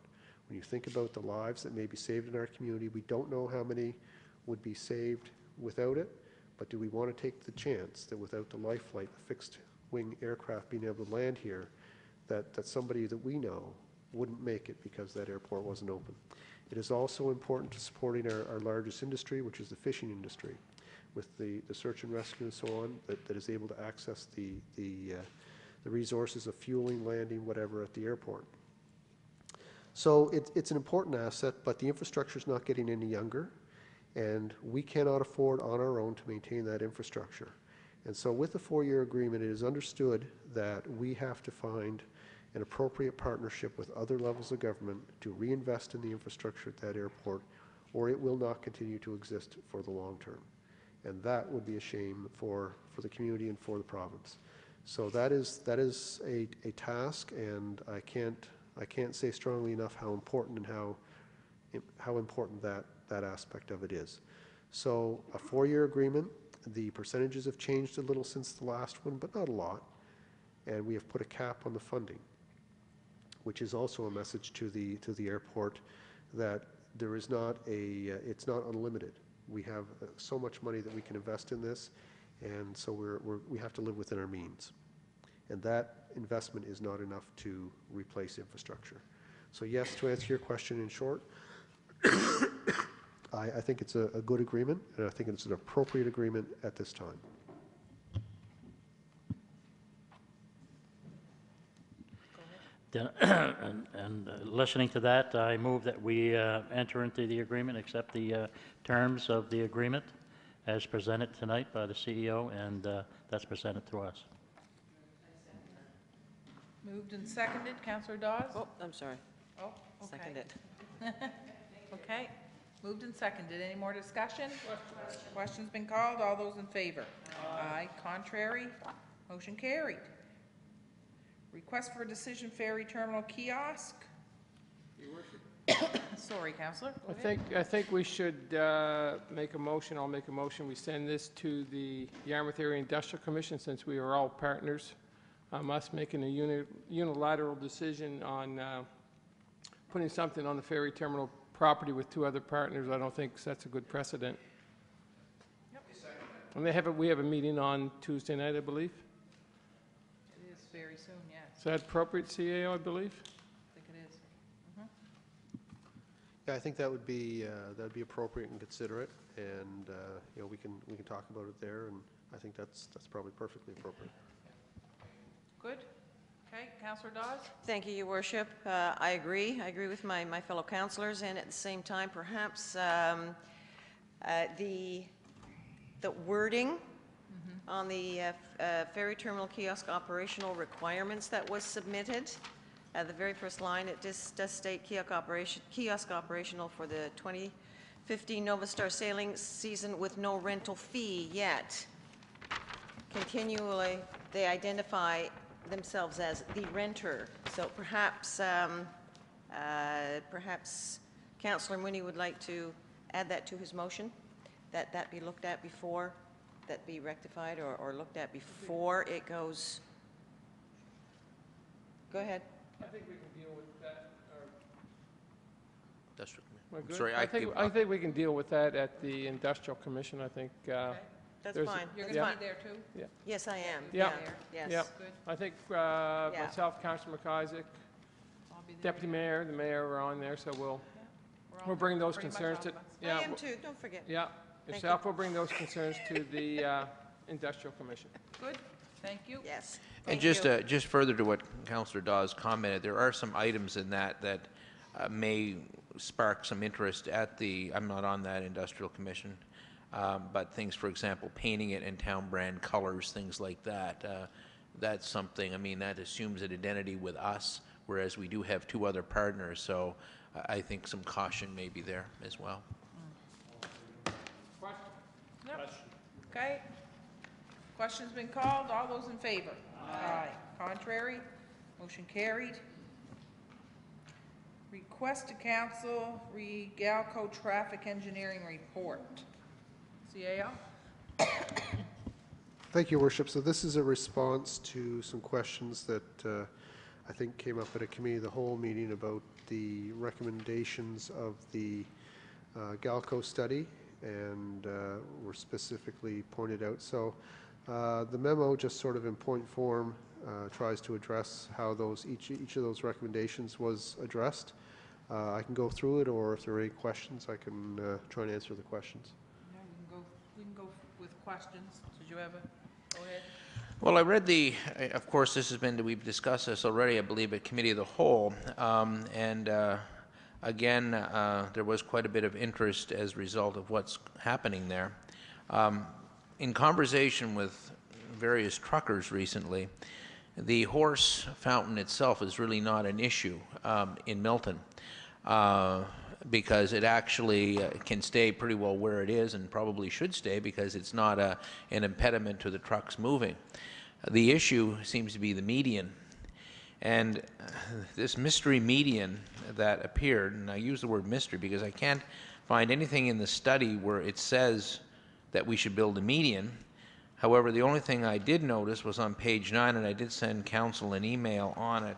[SPEAKER 5] When you think about the lives that may be saved in our community, we don't know how many would be saved without it, but do we want to take the chance that without the life flight, a fixed-wing aircraft being able to land here, that, that somebody that we know wouldn't make it because that airport wasn't open? It is also important to supporting our, our largest industry, which is the fishing industry, with the, the search and rescue and so on, that, that is able to access the, the, uh, the resources of fueling, landing, whatever at the airport. So it, it's an important asset, but the infrastructure is not getting any younger, and we cannot afford on our own to maintain that infrastructure. And so with the four-year agreement, it is understood that we have to find an appropriate partnership with other levels of government to reinvest in the infrastructure at that airport, or it will not continue to exist for the long term. And that would be a shame for, for the community and for the province. So that is, that is a, a task, and I can't, I can't say strongly enough how important and how, how important that, that aspect of it is. So a four-year agreement, the percentages have changed a little since the last one, but not a lot. And we have put a cap on the funding, which is also a message to the, to the airport that there is not a, uh, it's not unlimited. We have uh, so much money that we can invest in this, and so we're, we're, we have to live within our means. And that investment is not enough to replace infrastructure. So yes, to answer your question in short, I, I think it's a, a good agreement, and I think it's an appropriate agreement at this time.
[SPEAKER 8] And and, uh, listening to that, I move that we uh, enter into the agreement, accept the uh, terms of the agreement as presented tonight by the CEO, and uh, that's presented to us.
[SPEAKER 1] Moved and seconded, Counselor Dawes?
[SPEAKER 4] Oh, I'm sorry.
[SPEAKER 1] Oh, okay.
[SPEAKER 4] Second it.
[SPEAKER 1] Okay, moved and seconded. Any more discussion? Question's been called. All those in favor? Aye. Contrary? Motion carried. Request for a decision ferry terminal kiosk? Sorry, Counselor. Go
[SPEAKER 7] I
[SPEAKER 1] ahead.
[SPEAKER 7] think, I think we should uh, make a motion, I'll make a motion, we send this to the Yarmouth Area Industrial Commission, since we are all partners. Um, Us making a uni- unilateral decision on uh, putting something on the ferry terminal property with two other partners, I don't think that's a good precedent. And they have, a we have a meeting on Tuesday night, I believe.
[SPEAKER 1] It is very soon, yes.
[SPEAKER 7] Is that appropriate, CAO, I believe?
[SPEAKER 1] I think it is.
[SPEAKER 5] Yeah, I think that would be, uh, that would be appropriate and considerate, and, uh, you know, we can, we can talk about it there, and I think that's, that's probably perfectly appropriate.
[SPEAKER 1] Good? Okay, Counselor Dawes?
[SPEAKER 4] Thank you, Your Worship. Uh, I agree. I agree with my, my fellow councillors, and at the same time, perhaps um, uh, the, the wording on the uh, f- uh, ferry terminal kiosk operational requirements that was submitted, uh, the very first line, it does does state kiosk operation, kiosk operational for the 2015 Nova Star sailing season with no rental fee yet. continually, they identify themselves as the renter. So perhaps, um, uh, perhaps Councillor Mooney would like to add that to his motion, that that be looked at before, that be rectified or, or looked at before it goes. Go ahead.
[SPEAKER 7] I think we can deal with that, or,
[SPEAKER 6] That's-
[SPEAKER 7] we're
[SPEAKER 6] I'm? Sorry,
[SPEAKER 7] I think, I think we can deal with that at the Industrial Commission, I think, uh,
[SPEAKER 4] That's
[SPEAKER 7] There's a-
[SPEAKER 4] fine,
[SPEAKER 1] You're
[SPEAKER 4] that's
[SPEAKER 1] going to
[SPEAKER 4] fine.
[SPEAKER 1] be there too?
[SPEAKER 4] Yes, I am,
[SPEAKER 7] Yeah.
[SPEAKER 4] yeah, yes.
[SPEAKER 7] yeah.
[SPEAKER 1] Good.
[SPEAKER 7] I think uh,
[SPEAKER 4] Yeah.
[SPEAKER 7] myself, Councillor McIsaac,
[SPEAKER 1] I'll be there.
[SPEAKER 7] Deputy Mayor, the Mayor are on there, so we'll,
[SPEAKER 1] We're all
[SPEAKER 7] we'll bring those
[SPEAKER 1] pretty much
[SPEAKER 7] concerns
[SPEAKER 1] all
[SPEAKER 7] to,
[SPEAKER 1] of us.
[SPEAKER 4] I
[SPEAKER 7] yeah,
[SPEAKER 4] am
[SPEAKER 7] w-
[SPEAKER 4] too, don't forget.
[SPEAKER 7] yeah.
[SPEAKER 4] Thank
[SPEAKER 7] Yourself will bring those concerns to the uh, Industrial Commission.
[SPEAKER 1] Good, thank you.
[SPEAKER 4] Yes.
[SPEAKER 6] And
[SPEAKER 4] Thank
[SPEAKER 6] just,
[SPEAKER 4] you.
[SPEAKER 6] uh, just further to what Councillor Dawes commented, there are some items in that that uh, may spark some interest at the, I'm not on that industrial commission, um, but things, for example, painting it in town brand colors, things like that. uh, That's something, I mean, that assumes an identity with us, whereas we do have two other partners, so I I think some caution may be there as well.
[SPEAKER 1] Yep. Okay. Question's been called. All those in favor? Aye. Contrary? Motion carried. Request to council re Galco Traffic Engineering Report. CAO?
[SPEAKER 5] Thank you, Worship. So this is a response to some questions that uh, I think came up at a committee the whole meeting about the recommendations of the uh, Galco study and uh, were specifically pointed out. So uh, the memo, just sort of in point form, uh, tries to address how those, each, each of those recommendations was addressed. Uh, I can go through it, or if there are any questions, I can uh, try and answer the questions.
[SPEAKER 1] Yeah, we can go, we can go with questions. Did you have a, go ahead?
[SPEAKER 6] Well, I read the, I- of course, this has been, we've discussed this already, I believe, at Committee of the Whole. Um, And uh, again, uh, there was quite a bit of interest as a result of what's happening there. Um, In conversation with various truckers recently, the horse fountain itself is really not an issue um, in Milton uh, because it actually uh, can stay pretty well where it is and probably should stay because it's not a, an impediment to the trucks moving. The issue seems to be the median. And uh, this mystery median that appeared, and I use the word mystery because I can't find anything in the study where it says that we should build a median. However, the only thing I did notice was on page nine, and I did send council an email on it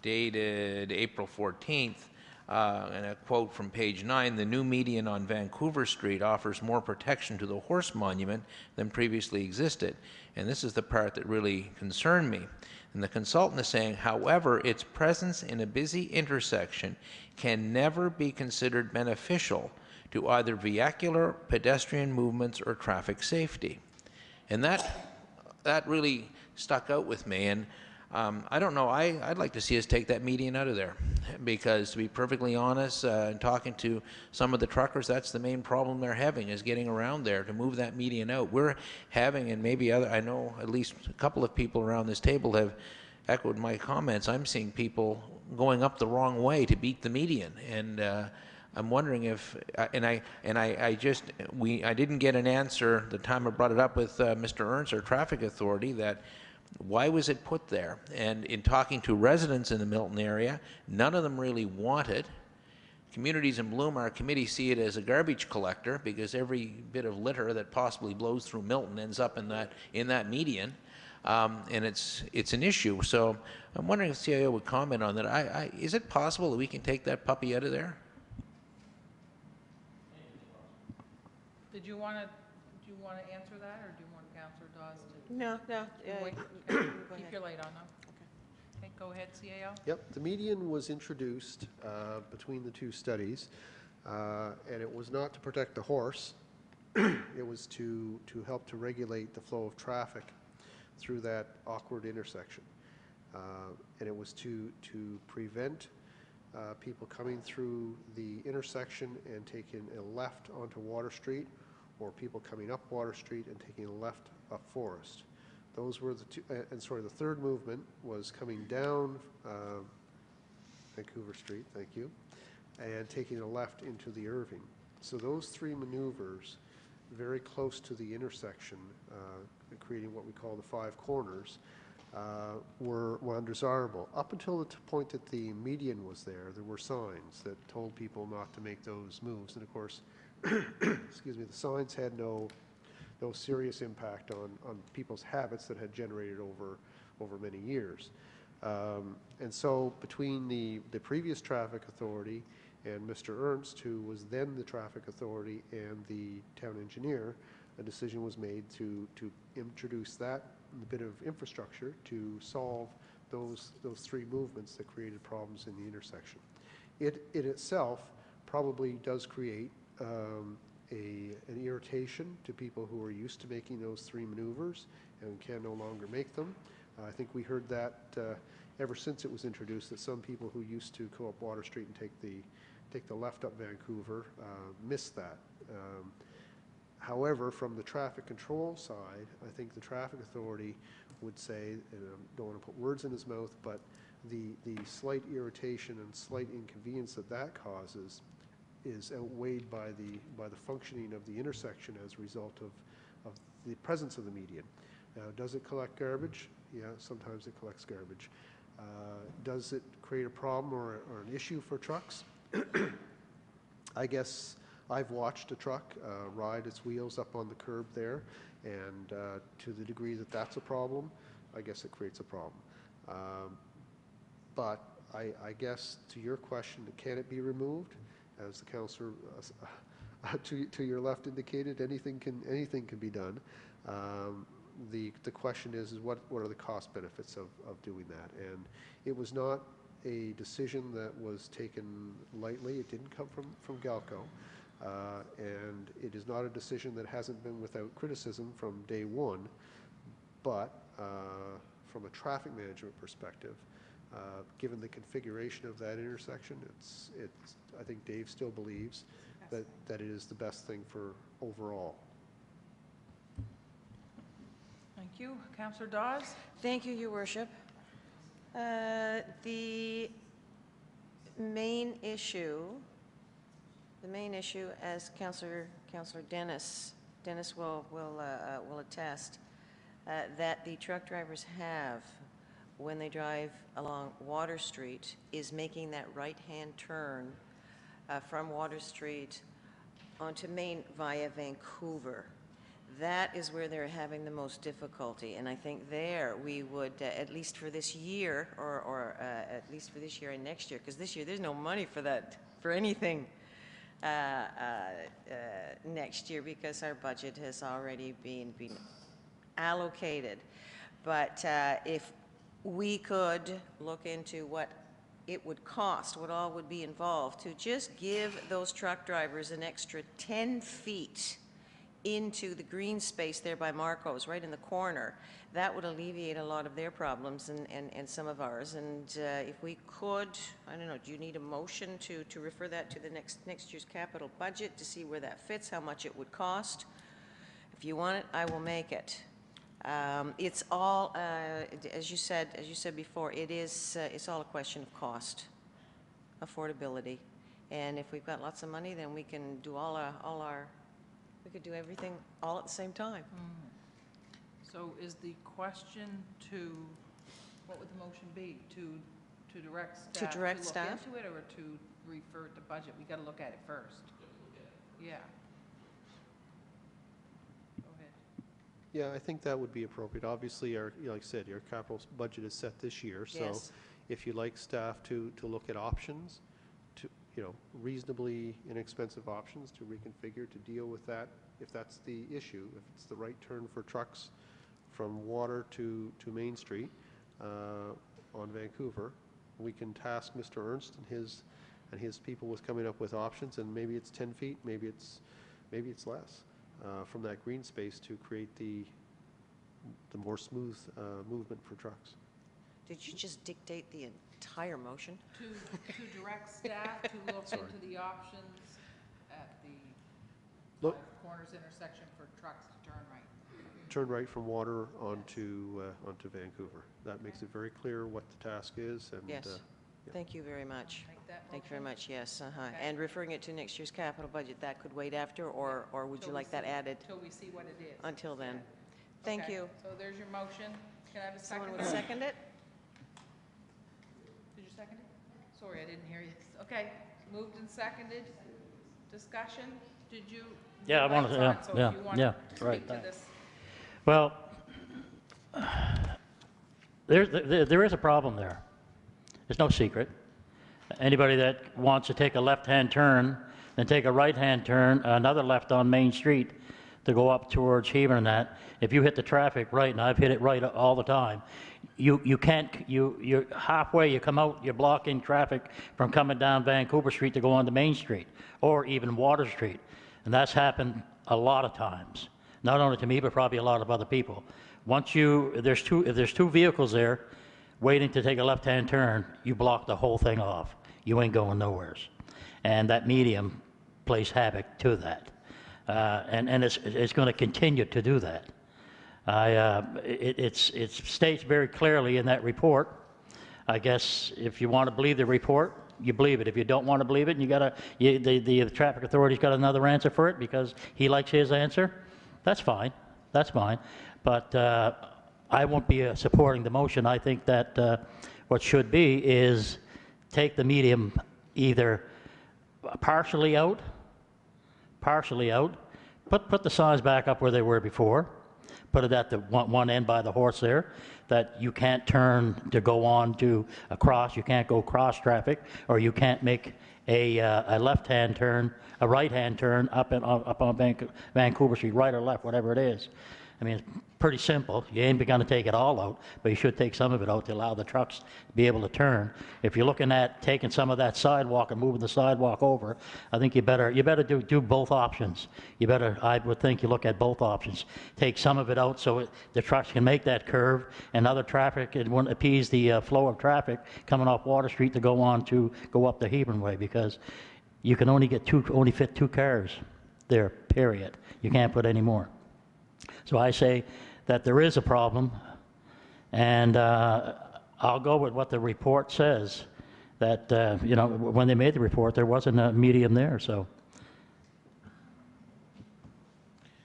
[SPEAKER 6] dated April 14th, uh, and a quote from page nine, "The new median on Vancouver Street offers more protection to the horse monument than previously existed." And this is the part that really concerned me. And the consultant is saying, however, its presence in a busy intersection can never be considered beneficial to either vehicular, pedestrian movements, or traffic safety. And that, that really stuck out with me. And um, I don't know, I, I'd like to see us take that median out of there. Because to be perfectly honest, uh, in talking to some of the truckers, that's the main problem they're having, is getting around there to move that median out. We're having, and maybe other, I know at least a couple of people around this table have echoed my comments. I'm seeing people going up the wrong way to beat the median. And, uh, I'm wondering if, uh, and I, and I, I just, we, I didn't get an answer the time I brought it up with uh, Mr. Ernst, our traffic authority, that why was it put there? And in talking to residents in the Milton area, none of them really want it. Communities in Bloom, our committee see it as a garbage collector because every bit of litter that possibly blows through Milton ends up in that, in that median. Um, and it's, it's an issue. So I'm wondering if CIO would comment on that. I, I, is it possible that we can take that puppy out of there?
[SPEAKER 1] Did you want to, do you want to answer that, or do you want Counselor Dawes to?
[SPEAKER 4] No, no,
[SPEAKER 1] Wait.
[SPEAKER 4] go
[SPEAKER 1] Keep
[SPEAKER 4] ahead.
[SPEAKER 1] your light on, no? Okay, go ahead, CAO.
[SPEAKER 5] Yep, the median was introduced uh, between the two studies, uh, and it was not to protect the horse. It was to, to help to regulate the flow of traffic through that awkward intersection. Uh, And it was to, to prevent uh, people coming through the intersection and taking a left onto Water Street, or people coming up Water Street and taking a left up Forest. Those were the two, uh, and sorry, the third movement was coming down um, Vancouver Street, thank you, and taking a left into the Irving. So those three maneuvers very close to the intersection, uh, creating what we call the five corners, uh, were, were undesirable. Up until the point that the median was there, there were signs that told people not to make those moves. And of course, excuse me, the signs had no, no serious impact on, on people's habits that had generated over, over many years. Um, And so between the, the previous traffic authority and Mr. Ernst, who was then the traffic authority, and the town engineer, a decision was made to, to introduce that bit of infrastructure to solve those, those three movements that created problems in the intersection. It, it itself probably does create um, a, an irritation to people who are used to making those three maneuvers and can no longer make them. I think we heard that uh, ever since it was introduced, that some people who used to go up Water Street and take the, take the left up Vancouver uh, miss that. Um, However, from the traffic control side, I think the traffic authority would say, and I don't want to put words in his mouth, but the, the slight irritation and slight inconvenience that that causes is outweighed by the, by the functioning of the intersection as a result of, of the presence of the median. Now, does it collect garbage? Yeah, sometimes it collects garbage. Uh, Does it create a problem or, or an issue for trucks? I guess I've watched a truck uh, ride its wheels up on the curb there, and uh, to the degree that that's a problem, I guess it creates a problem. Um, But I, I guess to your question, can it be removed? As the counselor uh, to, to your left indicated, anything can, anything can be done. Um, The, the question is, is what, what are the cost benefits of, of doing that? And it was not a decision that was taken lightly. It didn't come from, from Galco. Uh, And it is not a decision that hasn't been without criticism from day one. But uh, from a traffic management perspective, uh, given the configuration of that intersection, it's, it's, I think Dave still believes that, that it is the best thing for overall.
[SPEAKER 1] Thank you. Counselor Dawes?
[SPEAKER 4] Thank you, your worship. Uh, The main issue, the main issue, as Counselor, Counselor Dennis, Dennis will, will, uh, uh, will attest, uh, that the truck drivers have when they drive along Water Street is making that right-hand turn uh, from Water Street onto Main via Vancouver. That is where they're having the most difficulty, and I think there we would, uh, at least for this year, or, or uh, at least for this year and next year, because this year, there's no money for that, for anything uh, uh, uh, next year, because our budget has already been, been allocated. But uh, if we could look into what it would cost, what all would be involved, to just give those truck drivers an extra 10 feet into the green space there by Marco's, right in the corner, that would alleviate a lot of their problems and, and, and some of ours. And uh, if we could, I don't know, do you need a motion to, to refer that to the next, next year's capital budget to see where that fits, how much it would cost? If you want it, I will make it. Um, It's all, uh, as you said, as you said before, it is, uh, it's all a question of cost, affordability. And if we've got lots of money, then we can do all our, all our, we could do everything all at the same time.
[SPEAKER 1] So is the question to, what would the motion be? To, to direct staff?
[SPEAKER 4] To direct
[SPEAKER 1] To
[SPEAKER 4] staff?
[SPEAKER 1] look into it or to refer to budget? We got to look at it first. Yeah. Go ahead.
[SPEAKER 5] Yeah, I think that would be appropriate. Obviously, our, you know, like I said, your capital budget is set this year, so
[SPEAKER 4] Yes.
[SPEAKER 5] if you'd like staff to, to look at options, to, you know, reasonably inexpensive options to reconfigure to deal with that, if that's the issue, if it's the right turn for trucks from Water to, to Main Street uh, on Vancouver, we can task Mr. Ernst and his, and his people with coming up with options, and maybe it's 10 feet, maybe it's, maybe it's less, uh, from that green space to create the, the more smooth uh, movement for trucks.
[SPEAKER 4] Did you just dictate the entire motion?
[SPEAKER 1] To, to direct staff to look into the options at the
[SPEAKER 5] Look-
[SPEAKER 1] Five Corners intersection for trucks to turn right.
[SPEAKER 5] Turn right from Water onto, uh, onto Vancouver. That makes it very clear what the task is, and,
[SPEAKER 4] Yes.
[SPEAKER 5] uh,
[SPEAKER 4] Thank you very much. Thank you very much, yes, uh-huh. And referring it to next year's capital budget, that could wait after, or, or would you
[SPEAKER 1] Till we
[SPEAKER 4] like that added
[SPEAKER 1] Till we see what it is.
[SPEAKER 4] until then? Thank
[SPEAKER 1] Okay,
[SPEAKER 4] you.
[SPEAKER 1] So there's your motion. Can I have a second?
[SPEAKER 4] Someone would second it?
[SPEAKER 1] Did you second it? Sorry, I didn't hear you. Okay, moved and seconded. Discussion? Did you?
[SPEAKER 8] Yeah, I
[SPEAKER 1] your
[SPEAKER 8] wanna-
[SPEAKER 1] light's
[SPEAKER 8] yeah,
[SPEAKER 1] on, so if
[SPEAKER 8] yeah,
[SPEAKER 1] you wanna
[SPEAKER 8] yeah,
[SPEAKER 1] speak
[SPEAKER 8] right,
[SPEAKER 1] to
[SPEAKER 8] thanks.
[SPEAKER 1] this-
[SPEAKER 8] Well, there, there, there is a problem there. It's no secret. Anybody that wants to take a left-hand turn, then take a right-hand turn, another left on Main Street to go up towards Hebron and that, if you hit the traffic right, and I've hit it right all the time, you, you can't, you, you're halfway, you come out, you're blocking traffic from coming down Vancouver Street to go on to Main Street, or even Water Street. And that's happened a lot of times, not only to me, but probably a lot of other people. Once you, there's two, if there's two vehicles there waiting to take a left-hand turn, you block the whole thing off. You ain't going nowheres. And that medium plays havoc to that. Uh, and, and it's, it's going to continue to do that. I, uh, it, it's, it states very clearly in that report. I guess if you want to believe the report, you believe it. If you don't want to believe it, and you got to, the, the traffic authority's got another answer for it because he likes his answer, that's fine. That's fine. But uh, I won't be uh, supporting the motion. I think that uh, what should be is take the medium either partially out partially out, put, put the signs back up where they were before, put it at the one, one end by the horse there, that you can't turn to go on to a cross, you can't go cross traffic, or you can't make a, uh, a left-hand turn, a right-hand turn up, in, up on Vancouver Street, right or left, whatever it is. I mean, it's pretty simple. You ain't gonna take it all out, but you should take some of it out to allow the trucks to be able to turn. If you're looking at taking some of that sidewalk and moving the sidewalk over, I think you better, you better do, do both options. You better, I would think you look at both options. Take some of it out so it- the trucks can make that curve and other traffic, it won't appease the uh, flow of traffic coming off Water Street to go on to, go up the Hebron Way because you can only get two, only fit two cars there, period. You can't put any more. So I say that there is a problem, and uh, I'll go with what the report says, that, uh, you know, when they made the report, there wasn't a medium there, so.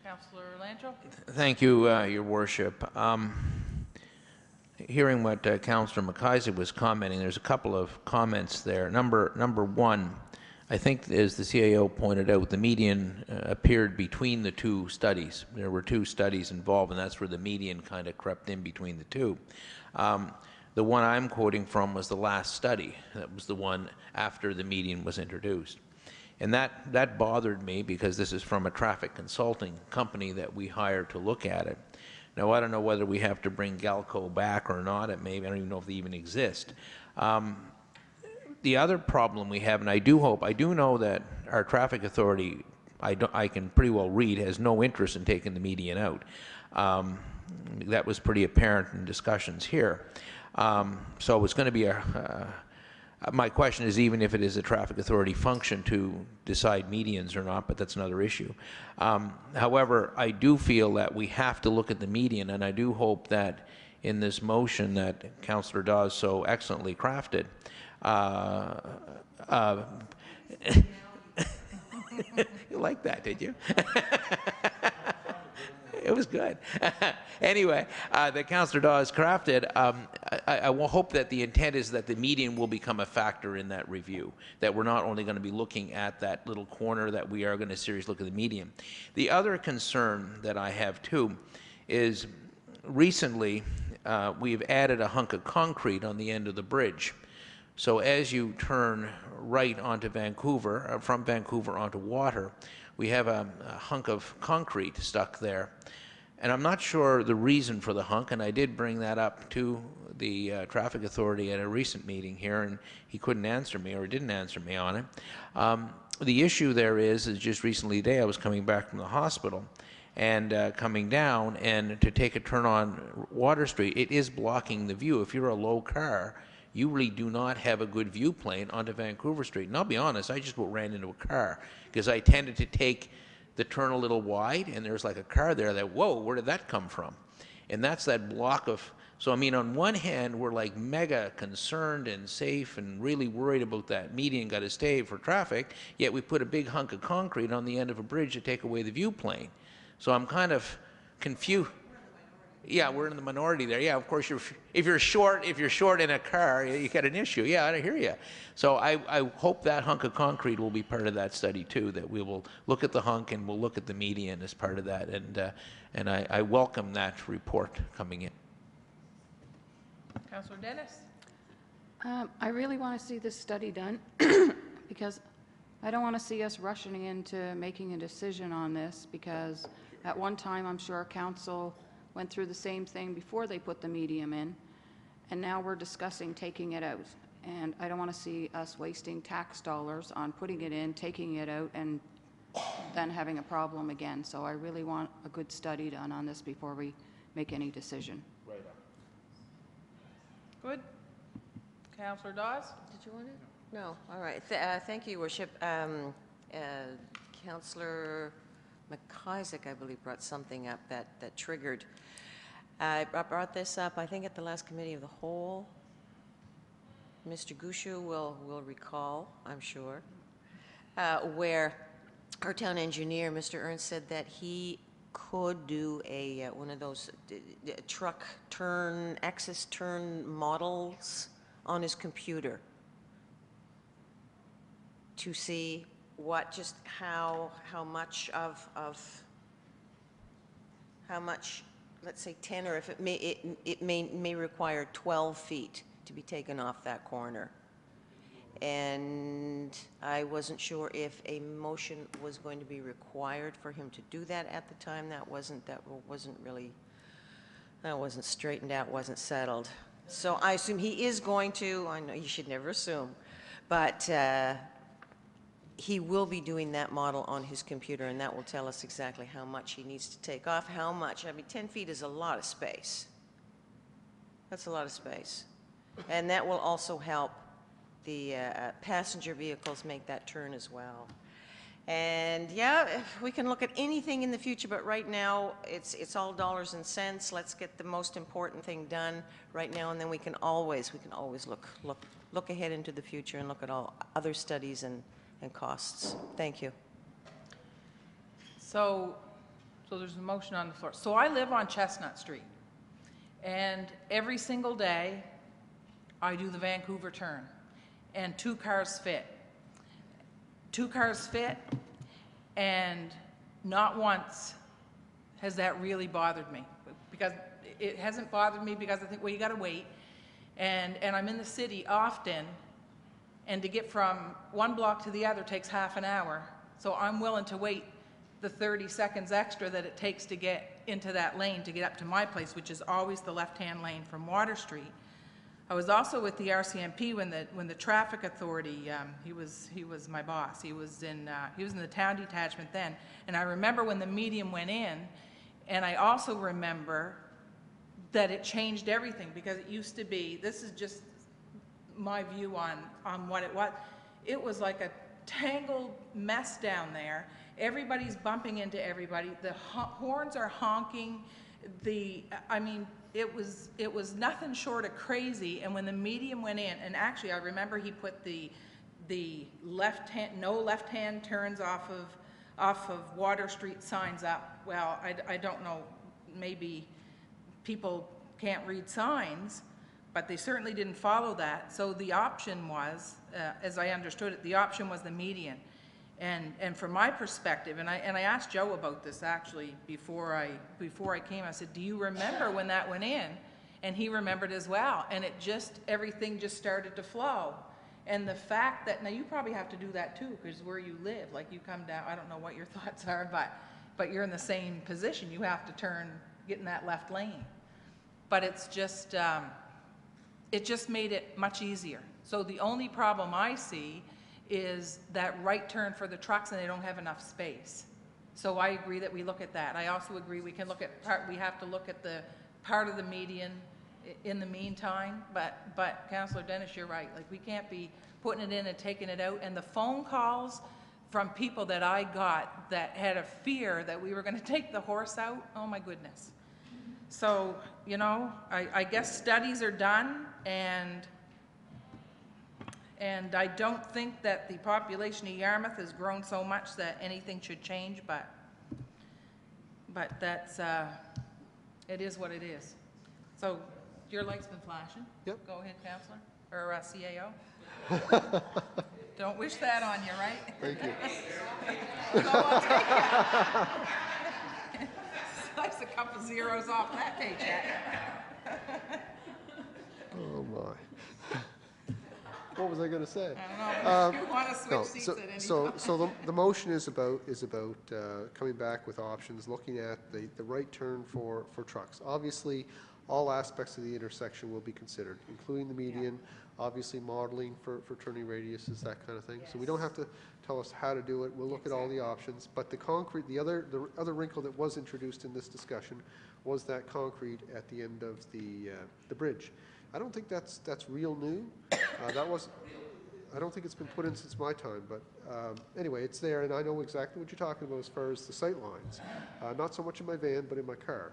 [SPEAKER 1] Counselor Lancho?
[SPEAKER 6] Thank you, uh, Your Worship. Um, Hearing what uh, Councillor McIsaac was commenting, there's a couple of comments there. Number, number one, I think as the CAO pointed out, the median uh, appeared between the two studies. There were two studies involved, and that's where the median kind of crept in between the two. Um, The one I'm quoting from was the last study. That was the one after the median was introduced. And that, that bothered me because this is from a traffic consulting company that we hired to look at it. Now, I don't know whether we have to bring Galco back or not, it may, I don't even know if they even exist. Um, the other problem we have, and I do hope, I do know that our traffic authority, I, don't, I can pretty well read, has no interest in taking the median out. Um, that was pretty apparent in discussions here. Um, so it's going to be a, uh, my question is even if it is a traffic authority function to decide medians or not, but that's another issue. Um, however, I do feel that we have to look at the median, and I do hope that in this motion that Councillor Dawes so excellently crafted, uh, uh, you like that, did you? it was good. anyway, uh, that Councillor Dawes crafted, um, I, I will hope that the intent is that the median will become a factor in that review, that we're not only going to be looking at that little corner, that we are going to seriously look at the median. The other concern that I have too is recently uh, we've added a hunk of concrete on the end of the bridge. So as you turn right onto Vancouver, uh, from Vancouver onto water, we have a, a hunk of concrete stuck there. And I'm not sure the reason for the hunk, and I did bring that up to the uh, traffic authority at a recent meeting here, and he couldn't answer me or didn't answer me on it. Um, the issue there is, is just recently today I was coming back from the hospital and uh, coming down, and to take a turn on Water Street, it is blocking the view. If you're a low car, you really do not have a good view plane onto Vancouver Street. And I'll be honest, I just ran into a car because I tended to take the turn a little wide, and there's like a car there that, whoa, where did that come from? And that's that block of So, I mean, on one hand, we're like mega concerned and safe and really worried about that median got to stay for traffic, yet we put a big hunk of concrete on the end of a bridge to take away the view plane. So I'm kind of confused. Yeah, we're in the minority there. Yeah, of course, you're, if you're short, if you're short in a car, you got an issue. Yeah, I hear you. So I, I hope that hunk of concrete will be part of that study too, that we will look at the hunk and we'll look at the median as part of that. And, uh, and I, I welcome that report coming in.
[SPEAKER 1] Councillor Dennis?
[SPEAKER 2] Um, I really want to see this study done, because I don't want to see us rushing into making a decision on this, because at one time, I'm sure council went through the same thing before they put the medium in, and now we're discussing taking it out. And I don't want to see us wasting tax dollars on putting it in, taking it out, and then having a problem again. So I really want a good study done on this before we make any decision. Right on.
[SPEAKER 1] Good. Councillor Dawes?
[SPEAKER 4] Did you want it? No, all right. Th- uh, Thank you, Worship. Um, uh, Councillor McIsaac, I believe, brought something up that, that triggered. I brought- this up, I think, at the last committee of the whole. Mr. Gushue will, will recall, I'm sure, uh, where our town engineer, Mr. Ernst, said that he could do a, uh, one of those d- d- truck turn, axis turn models on his computer to see what, just how, how much of, of, how much, let's say 10, or if it may, it, it may, may require 12 feet to be taken off that corner. And I wasn't sure if a motion was going to be required for him to do that at the time. That wasn't, that wasn't really, that wasn't straightened out, wasn't settled. So I assume he is going to, I know you should never assume, but uh, he will be doing that model on his computer, and that will tell us exactly how much he needs to take off, how much. I mean, 10 feet is a lot of space. That's a lot of space. And that will also help the uh, passenger vehicles make that turn as well. And yeah, we can look at anything in the future, but right now, it's, it's all dollars and cents. Let's get the most important thing done right now, and then we can always, we can always look, look, look ahead into the future and look at all other studies and, and costs. Thank you.
[SPEAKER 1] So, so there's a motion on the floor. So I live on Chestnut Street, and every single day, I do the Vancouver turn, and two cars fit. Two cars fit, and not once has that really bothered me. Because it hasn't bothered me because I think, well, you gotta wait. And, and I'm in the city often, and to get from one block to the other takes half an hour. So I'm willing to wait the 30 seconds extra that it takes to get into that lane to get up to my place, which is always the left-hand lane from Water Street. I was also with the RCMP when the, when the traffic authority, um, he was, he was my boss. He was in, uh, he was in the town detachment then. And I remember when the medium went in, and I also remember that it changed everything because it used to be, this is just my view on, on what it was. It was like a tangled mess down there. Everybody's bumping into everybody. The ho- horns are honking. The, I mean, it was, it was nothing short of crazy. And when the medium went in, and actually, I remember he put the, the left hand, no left-hand turns off of, off of Water Street signs up. Well, I, I don't know, maybe people can't read signs, but they certainly didn't follow that. So the option was, uh, as I understood it, the option was the median. And, and from my perspective, and I, and I asked Joe about this actually before I, before I came, I said, do you remember when that went in? And he remembered as well. And it just, everything just started to flow. And the fact that, now you probably have to do that too, because where you live, like you come down, I don't know what your thoughts are, but, but you're in the same position. You have to turn, get in that left lane. But it's just, um, it just made it much easier. So the only problem I see is that right turn for the trucks and they don't have enough space. So I agree that we look at that. I also agree we can look at part, we have to look at the part of the median in the meantime. But, but Councillor Dennis, you're right. Like, we can't be putting it in and taking it out. And the phone calls from people that I got that had a fear that we were gonna take the horse out, oh my goodness. So, you know, I, I guess studies are done, and, and I don't think that the population of Yarmouth has grown so much that anything should change, but, but that's, uh, it is what it is. So, your light's been flashing?
[SPEAKER 5] Yep.
[SPEAKER 1] Go ahead, Counselor, or uh, CAO. Don't wish that on you, right?
[SPEAKER 5] Thank you.
[SPEAKER 1] So I'll take it. Slice a couple zeros off that paycheck.
[SPEAKER 5] Oh, my. What was I going to say?
[SPEAKER 1] I don't know, but you want to
[SPEAKER 5] No,
[SPEAKER 1] switch seats
[SPEAKER 5] so,
[SPEAKER 1] at any
[SPEAKER 5] so,
[SPEAKER 1] time.
[SPEAKER 5] so the, the motion is about, is about uh, coming back with options, looking at the, the right turn for, for trucks. Obviously, all aspects of the intersection will be considered, including the median, obviously modeling for, for turning radiuses, that kind of thing. So we don't have to tell us how to do it, we'll look at all the options. But the concrete, the other, the other wrinkle that was introduced in this discussion was that concrete at the end of the, uh, the bridge. I don't think that's, that's real new. Uh, That was, I don't think it's been put in since my time, but um, anyway, it's there, and I know exactly what you're talking about as far as the sight lines. Uh, Not so much in my van, but in my car.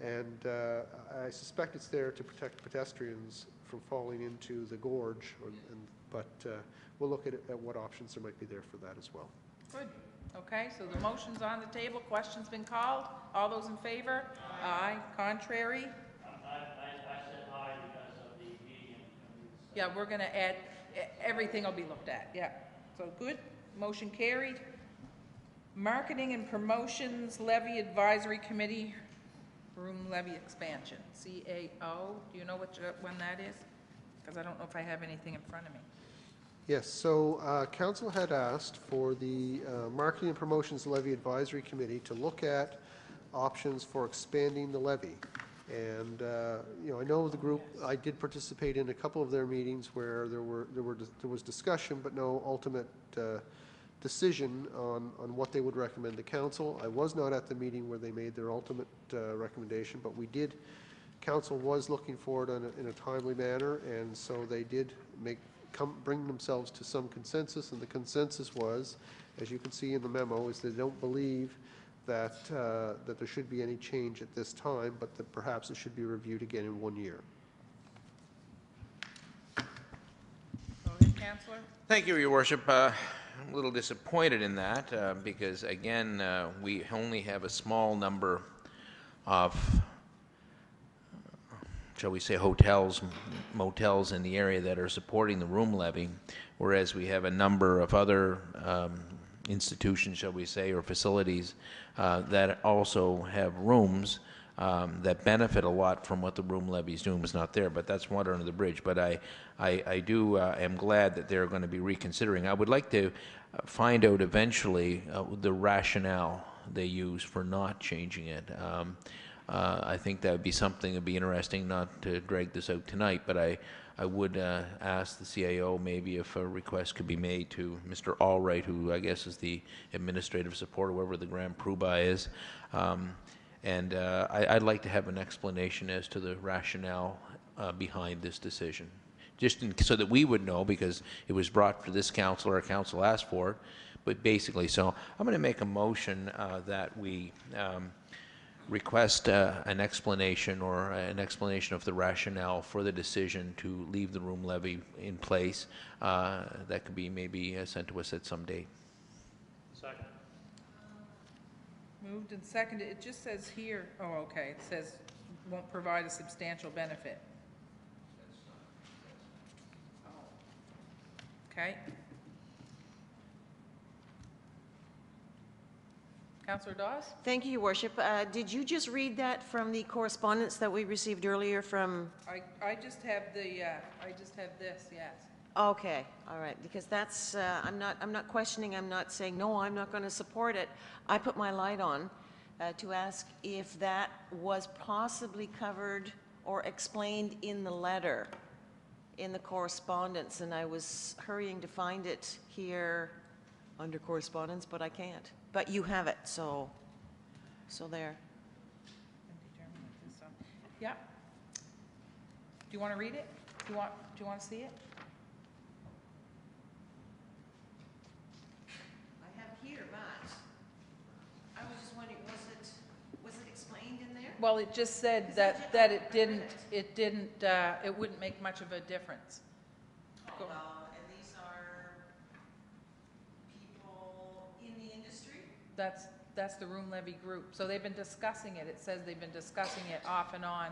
[SPEAKER 5] And uh, I suspect it's there to protect pedestrians from falling into the gorge, or- and- but uh, we'll look at, at what options there might be there for that as well.
[SPEAKER 1] Good, okay, so the motion's on the table, question's been called, all those in favor? Aye, contrary? Yeah, we're gonna add, everything will be looked at, yeah. So, good, motion carried. Marketing and Promotions Levy Advisory Committee, room levy expansion, CAO, do you know which, uh, when that is? Because I don't know if I have anything in front of me.
[SPEAKER 5] Yes, so uh, council had asked for the uh, Marketing and Promotions Levy Advisory Committee to look at options for expanding the levy. And, uh, you know, I know the group, I did participate in a couple of their meetings where there were, there were, there was discussion, but no ultimate uh, decision on, on what they would recommend to council. I was not at the meeting where they made their ultimate uh, recommendation, but we did, council was looking for it in a, in a timely manner, and so they did make, come, bring themselves to some consensus, and the consensus was, as you can see in the memo, is they don't believe that, uh, that there should be any change at this time, but that perhaps it should be reviewed again in one year.
[SPEAKER 1] Go ahead, Counselor.
[SPEAKER 6] Thank you, Your Worship. Uh, I'm a little disappointed in that, uh, because again, uh, we only have a small number of, shall we say, hotels, motels in the area that are supporting the room levy, whereas we have a number of other um, institutions, shall we say, or facilities uh, that also have rooms um, that benefit a lot from what the room levy is doing was not there, but that's water under the bridge. But I, I, I do, uh, am glad that they're going to be reconsidering. I would like to find out eventually uh, the rationale they use for not changing it. Um, uh, I think that would be something that'd be interesting, not to drag this out tonight, but I, I would uh, ask the CAO maybe if a request could be made to Mr. Allwright, who I guess is the administrative support, whoever the Grand Poobah is. Um, and uh, I, I'd like to have an explanation as to the rationale uh, behind this decision, just in, so that we would know, because it was brought to this council, or council asked for it. But basically, so I'm going to make a motion uh, that we um, request uh, an explanation or an explanation of the rationale for the decision to leave the room levy in place. Uh, That could be maybe uh, sent to us at some date. Second.
[SPEAKER 1] Moved and seconded, it just says here, oh, okay, it says won't provide a substantial benefit. Okay. Counselor Dawes?
[SPEAKER 4] Thank you, Your Worship. Uh, Did you just read that from the correspondence that we received earlier from,
[SPEAKER 1] I, I just have the, uh, I just have this, yes.
[SPEAKER 4] okay, all right, because that's, uh, I'm not, I'm not questioning, I'm not saying, no, I'm not going to support it. I put my light on uh, to ask if that was possibly covered or explained in the letter, in the correspondence, and I was hurrying to find it here under correspondence, but I can't. But you have it, so, so there.
[SPEAKER 1] And determine if this, Yeah. Do you want to read it? Do you want, do you want to see it?
[SPEAKER 4] I have here, but I was just wondering, was it, was it explained in there?
[SPEAKER 1] well, it just said that, that it didn't, it didn't, uh, it wouldn't make much of a difference. Go-
[SPEAKER 4] and these are people in the industry?
[SPEAKER 1] That's, that's the room levy group. So they've been discussing it. It says they've been discussing it off and on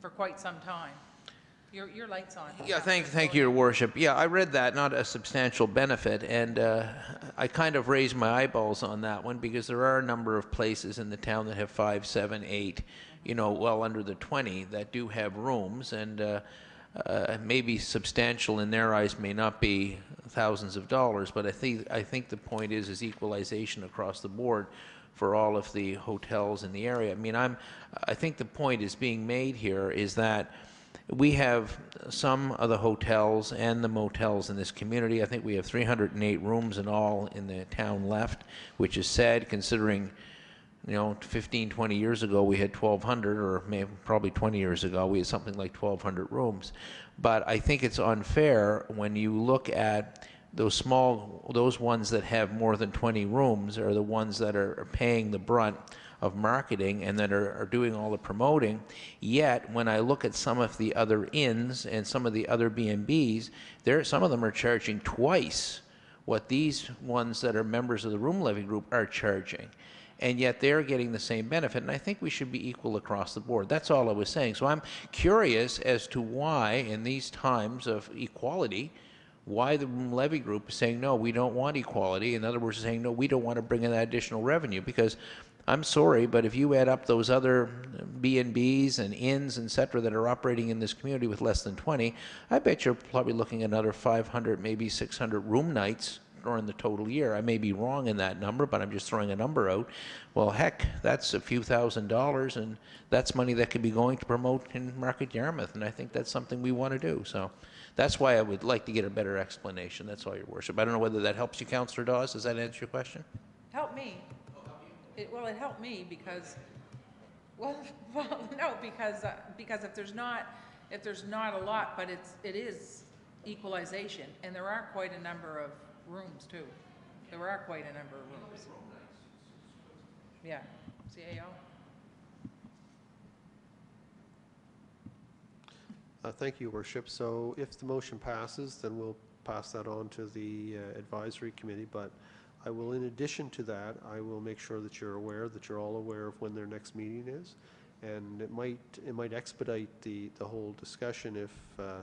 [SPEAKER 1] for quite some time. Your, your light's on.
[SPEAKER 6] Yeah, thank, thank you, Your Worship. Yeah, I read that, not a substantial benefit, and uh, I kind of raised my eyeballs on that one because there are a number of places in the town that have five, seven, eight, you know, well under the 20 that do have rooms, and uh, uh, maybe substantial in their eyes may not be thousands of dollars, but I think, I think the point is, is equalization across the board for all of the hotels in the area. I mean, I'm, I think the point is being made here is that we have some of the hotels and the motels in this community. I think we have 308 rooms in all in the town left, which is sad considering, you know, 15, 20 years ago, we had 1,200, or maybe probably 20 years ago, we had something like 1,200 rooms. But I think it's unfair when you look at those small, those ones that have more than 20 rooms are the ones that are paying the brunt of marketing and that are, are doing all the promoting. Yet, when I look at some of the other inns and some of the other B&Bs, there, some of them are charging twice what these ones that are members of the room levy group are charging. And yet they're getting the same benefit, and I think we should be equal across the board. That's all I was saying. So I'm curious as to why, in these times of equality, why the room levy group is saying, no, we don't want equality. In other words, saying, no, we don't want to bring in that additional revenue. Because I'm sorry, but if you add up those other B and Bs and inns, et cetera, that are operating in this community with less than 20, I bet you're probably looking at another 500, maybe 600 room nights during the total year. I may be wrong in that number, but I'm just throwing a number out. Well, heck, that's a few thousand dollars, and that's money that could be going to promote in Market Yarmouth, and I think that's something we want to do. So that's why I would like to get a better explanation. That's all, Your Worship. I don't know whether that helps you, Councillor Dawes. Does that answer your question?
[SPEAKER 1] Help me. It, well, it helped me because, well, well, no, because, uh, because if there's not, if there's not a lot, but it's, it is equalization, and there are quite a number of rooms too. There are quite a number of rooms. Yeah, CAO.
[SPEAKER 5] Uh, Thank you, Worship. So if the motion passes, then we'll pass that on to the uh, advisory committee. But I will, in addition to that, I will make sure that you're aware, that you're all aware of when their next meeting is. And it might, it might expedite the, the whole discussion if, uh,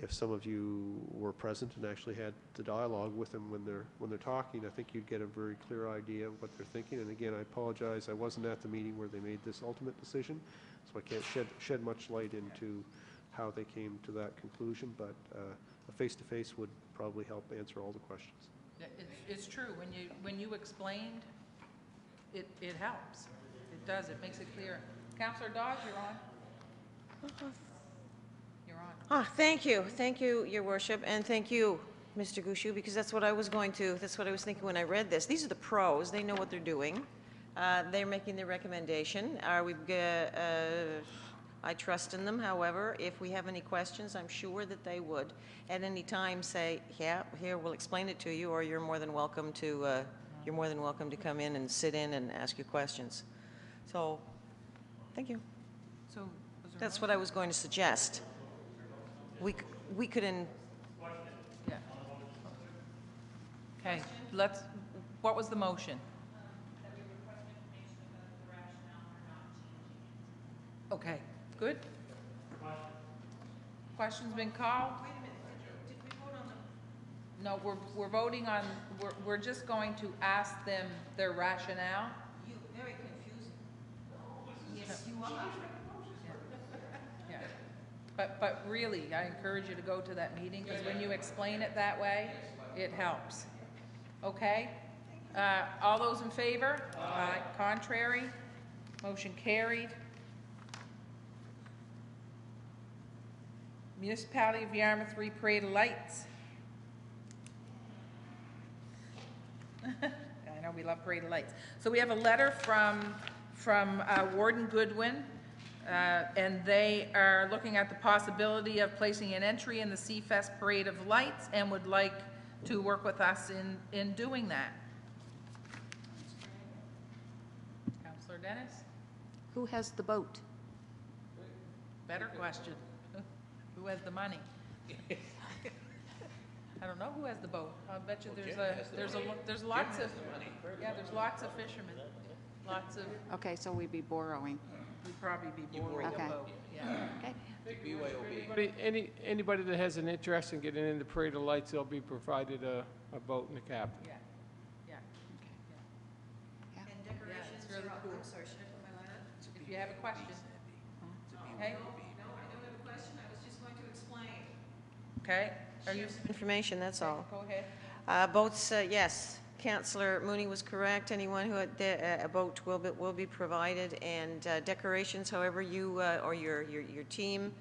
[SPEAKER 5] if some of you were present and actually had the dialogue with them when they're, when they're talking. I think you'd get a very clear idea of what they're thinking. And again, I apologize, I wasn't at the meeting where they made this ultimate decision, so I can't shed, shed much light into how they came to that conclusion, but uh, a face-to-face would probably help answer all the questions.
[SPEAKER 1] It's, it's true, when you, when you explained, it, it helps. It does, it makes it clear. Counselor Dodge, you're on.
[SPEAKER 4] Ah, thank you, thank you, Your Worship, and thank you, Mr. Gushue, because that's what I was going to, that's what I was thinking when I read this. These are the pros, they know what they're doing. Uh, They're making their recommendation. Are we, g- uh, I trust in them, however, if we have any questions, I'm sure that they would at any time say, yeah, here, we'll explain it to you, or you're more than welcome to, uh, you're more than welcome to come in and sit in and ask your questions. So, thank you.
[SPEAKER 1] So, was there a
[SPEAKER 4] That's what I was going to suggest. We, c- we could, in,
[SPEAKER 1] Yeah. Okay, let's, what was the motion? Okay, good. Question's been called? No, we're, we're voting on, we're, we're just going to ask them their rationale.
[SPEAKER 4] You, very confusing.
[SPEAKER 1] Yes, you are. But, but really, I encourage you to go to that meeting, because when you explain it that way, it helps. Okay? Uh, all those in favor? Aye. Contrary? Motion carried. Municipality of Yarmouth Re-Parade Lights. I know we love Parade Lights. So we have a letter from, from uh, Warden Goodwin, uh, and they are looking at the possibility of placing an entry in the Seafest Parade of Lights and would like to work with us in, in doing that. Counselor Dennis?
[SPEAKER 2] Who has the boat?
[SPEAKER 1] Better question. Who has the money? I don't know who has the boat. I'll bet you there's a, there's a, lo- there's lots of, yeah, there's lots of fishermen. Lots of,
[SPEAKER 2] Okay, so we'd be borrowing.
[SPEAKER 1] We'd probably be borrowing a
[SPEAKER 2] Okay.
[SPEAKER 1] boat, yeah.
[SPEAKER 2] Okay.
[SPEAKER 7] Anybody, any, anybody that has an interest in getting in the Parade of Lights, they'll be provided a, a boat and a captain.
[SPEAKER 1] Yeah, yeah.
[SPEAKER 2] Yeah.
[SPEAKER 4] And
[SPEAKER 1] decorations really are- cool. I'm
[SPEAKER 4] sorry, should I put my light up?
[SPEAKER 1] If you have a question. Okay,
[SPEAKER 4] No, I don't have a question, I was just going to explain.
[SPEAKER 1] okay, are you,
[SPEAKER 4] Information, that's all.
[SPEAKER 1] go ahead.
[SPEAKER 4] Uh, Boats, uh, yes, Councillor Mooney was correct. Anyone who had de- uh, a boat will be, will be provided, and uh, decorations, however you, uh, or your, your, your team,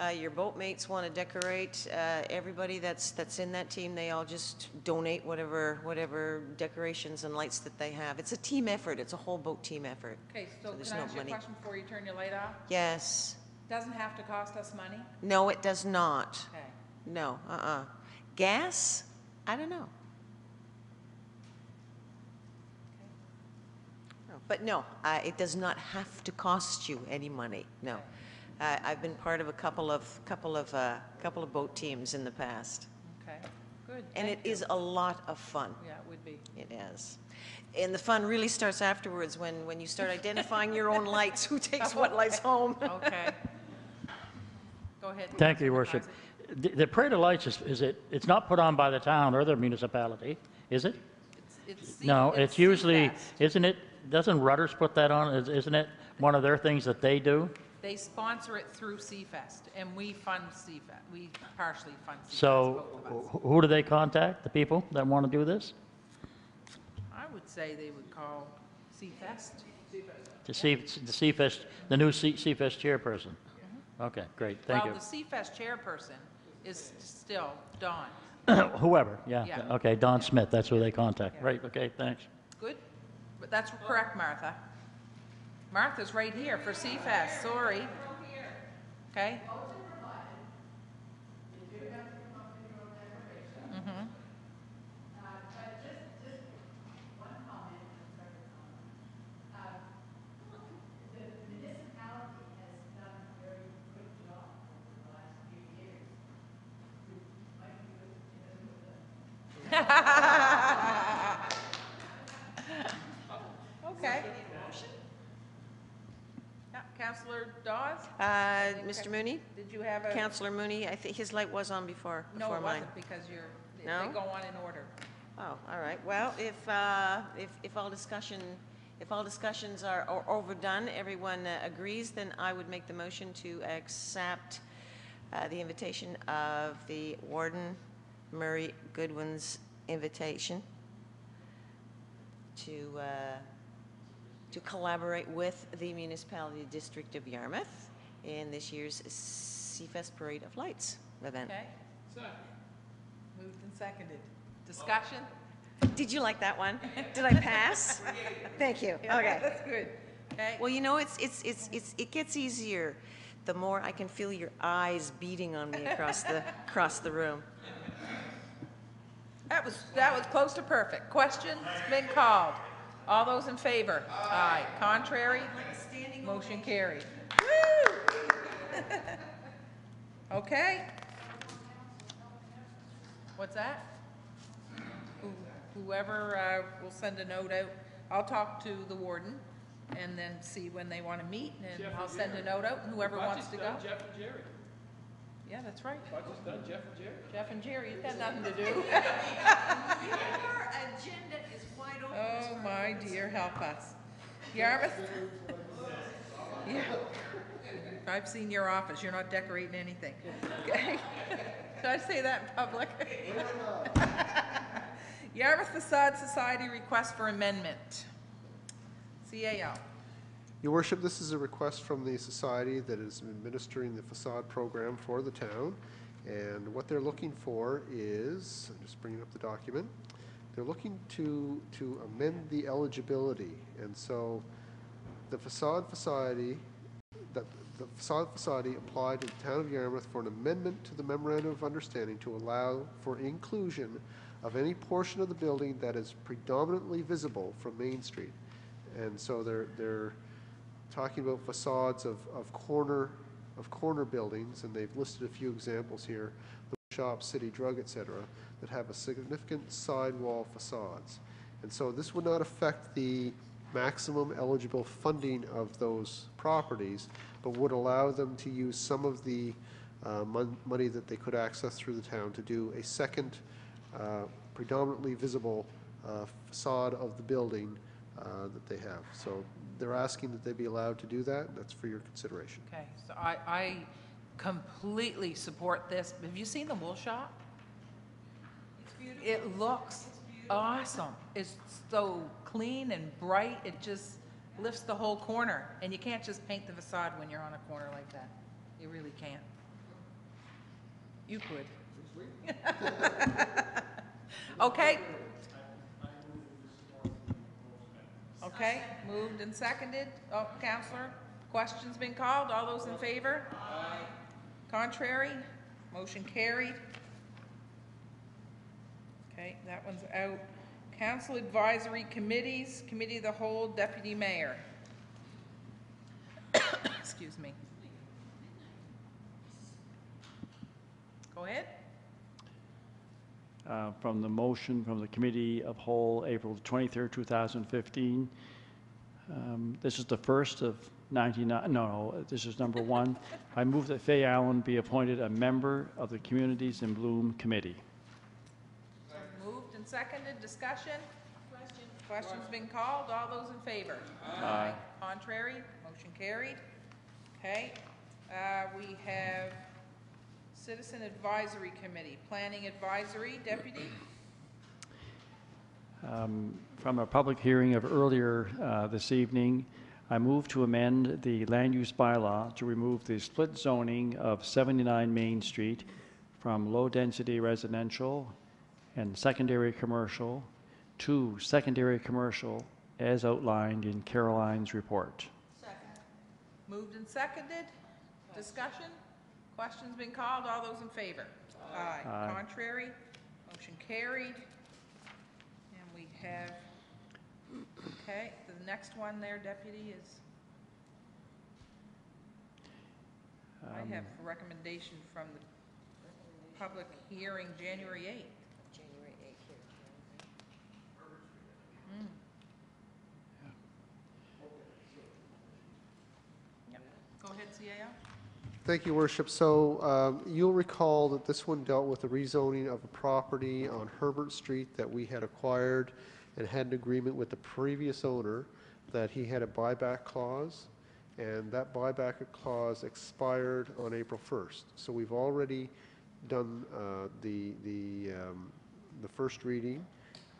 [SPEAKER 4] uh, your boatmates want to decorate, uh, everybody that's, that's in that team, they all just donate whatever, whatever decorations and lights that they have. It's a team effort, it's a whole boat team effort.
[SPEAKER 1] Okay, so
[SPEAKER 4] So there's
[SPEAKER 1] can I
[SPEAKER 4] no
[SPEAKER 1] ask you a question before you turn your light off?
[SPEAKER 4] Yes.
[SPEAKER 1] Doesn't have to cost us money?
[SPEAKER 4] No, it does not.
[SPEAKER 1] Okay.
[SPEAKER 4] No, uh-uh. Gas? I don't know. But no, uh, it does not have to cost you any money, no. Uh, I've been part of a couple of, couple of, uh, couple of boat teams in the past,
[SPEAKER 1] Okay, good.
[SPEAKER 4] and it
[SPEAKER 1] thank you.
[SPEAKER 4] is a lot of fun.
[SPEAKER 1] Yeah, it would be.
[SPEAKER 4] It is. And the fun really starts afterwards, when, when you start identifying your own lights, who takes what lights home.
[SPEAKER 1] Okay. Go ahead.
[SPEAKER 8] Thank you, Your
[SPEAKER 1] Councillor
[SPEAKER 8] Worship. The the Parade of Lights, is is it, it's not put on by the town or the municipality, is it?
[SPEAKER 1] It's- it's C-
[SPEAKER 8] No, it's usually,
[SPEAKER 1] Seafest.
[SPEAKER 8] isn't it, doesn't Rudders put that on? Is- Isn't it one of their things that they do?
[SPEAKER 1] They sponsor it through Seafest, and we fund Seafest. We partially fund Seafest,
[SPEAKER 8] So
[SPEAKER 1] both of us.
[SPEAKER 8] wh- who do they contact, the people that want to do this?
[SPEAKER 1] I would say they would call Seafest.
[SPEAKER 8] To see, the Seafest, the new Seafest chairperson? Mm-hmm. Okay, great, thank you.
[SPEAKER 1] Well, the Seafest chairperson is still Dawn.
[SPEAKER 8] Whoever, yeah,
[SPEAKER 1] Yeah.
[SPEAKER 8] okay, Don Smith, that's who they contact,
[SPEAKER 1] Yeah.
[SPEAKER 8] right, okay, thanks.
[SPEAKER 1] Good? But that's correct, Martha. Martha's right here for Seafest, sorry. Okay? Oh, Mhm. Okay. Yeah, Counselor Dawes,
[SPEAKER 4] Uh, Mr. Mooney?
[SPEAKER 1] did you have a?
[SPEAKER 4] Counselor Mooney, I think his light was on before,
[SPEAKER 1] No,
[SPEAKER 4] before
[SPEAKER 1] it
[SPEAKER 4] mine.
[SPEAKER 1] wasn't, because you're, they
[SPEAKER 4] No?
[SPEAKER 1] go on in order.
[SPEAKER 4] Oh, all right. Well, if, uh, if, if all discussion, if all discussions are are overdone, everyone uh, agrees, then I would make the motion to accept uh, the invitation of the Warden Murray Goodwin's invitation to, uh, to collaborate with the municipality district of Yarmouth in this year's Seafest Parade of Lights event.
[SPEAKER 1] Okay? Moved and seconded. Oh. Discussion?
[SPEAKER 4] Did you like that one? Did I pass? Thank you.
[SPEAKER 1] Yeah,
[SPEAKER 4] Okay.
[SPEAKER 1] That's good. Okay?
[SPEAKER 4] Well, you know, it's, it's, it's, it's, it gets easier the more I can feel your eyes beating on me across the, across the room.
[SPEAKER 1] That was, that was close to perfect. Question's been called. All those in favor? Aye. Contrary? Motion carried. Woo! Okay. What's that? Who- Whoever uh, will send a note out, I'll talk to the warden and then see when they want to meet, and I'll send a note out, and whoever wants to go.
[SPEAKER 7] Jeff and Jerry.
[SPEAKER 1] Yeah, that's right.
[SPEAKER 7] Budget's done, Jeff and Jerry.
[SPEAKER 1] Jeff and Jerry, you've got nothing to do.
[SPEAKER 4] Your agenda is wide open.
[SPEAKER 1] Oh, my dear, help us. Yarmouth? Yeah. I've seen your office, you're not decorating anything. Okay? Should I say that in public? Yarmouth Facade Society request for amendment. CAO.
[SPEAKER 5] Your worship, this is a request from the society that is administering the facade program for the town. And what they're looking for is, I'm just bringing up the document, they're looking to, to amend the eligibility. And so the facade society, that the society applied to the town of Yarmouth for an amendment to the memorandum of understanding to allow for inclusion of any portion of the building that is predominantly visible from Main Street. And so they're, they're talking about facades of, of corner, of corner buildings, and they've listed a few examples here, the shop, city drug, et cetera, that have a significant sidewall facades. And so this would not affect the maximum eligible funding of those properties, but would allow them to use some of the uh, mon- money that they could access through the town to do a second uh, predominantly visible uh, facade of the building uh, that they have. So they're asking that they be allowed to do that, that's for your consideration.
[SPEAKER 1] Okay, so I, I completely support this. Have you seen the wool shop? It looks awesome. It's so clean and bright, it just lifts the whole corner. And you can't just paint the facade when you're on a corner like that. You really can't. You could. Okay. Okay, moved and seconded. Oh, Counselor, questions been called? All those in favor? Aye. Contrary? Motion carried. Okay, that one's out. Council Advisory Committees, Committee of the Whole, Deputy Mayor. Excuse me. Go ahead.
[SPEAKER 3] Uh, From the motion from the Committee of Whole, April 23rd, 2015. Um, This is the first of 99, no, no, this is number one. I move that Fay Allen be appointed a member of the Communities in Bloom Committee.
[SPEAKER 1] Moved and seconded, discussion? Question. Question's been called, all those in favor?
[SPEAKER 3] Aye.
[SPEAKER 1] Contrary, motion carried. Okay, uh, we have Citizen Advisory Committee, Planning Advisory, Deputy?
[SPEAKER 3] Um, From a public hearing of earlier uh, this evening, I move to amend the land use bylaw to remove the split zoning of 79 Main Street from low-density residential and secondary commercial to secondary commercial as outlined in Caroline's report. Second.
[SPEAKER 1] Moved and seconded, discussion? Question's been called, all those in favor? Aye.
[SPEAKER 3] Aye.
[SPEAKER 1] Contrary, motion carried. And we have, okay, the next one there, Deputy, is, I um, have a recommendation from the public hearing January 8th.
[SPEAKER 4] January 8th here.
[SPEAKER 1] Yep.
[SPEAKER 5] Thank you, Worship. So um, you'll recall that this one dealt with the rezoning of a property on Herbert Street that we had acquired and had an agreement with the previous owner that he had a buyback clause, and that buyback clause expired on April 1st. So we've already done uh, the, the, um, the first reading,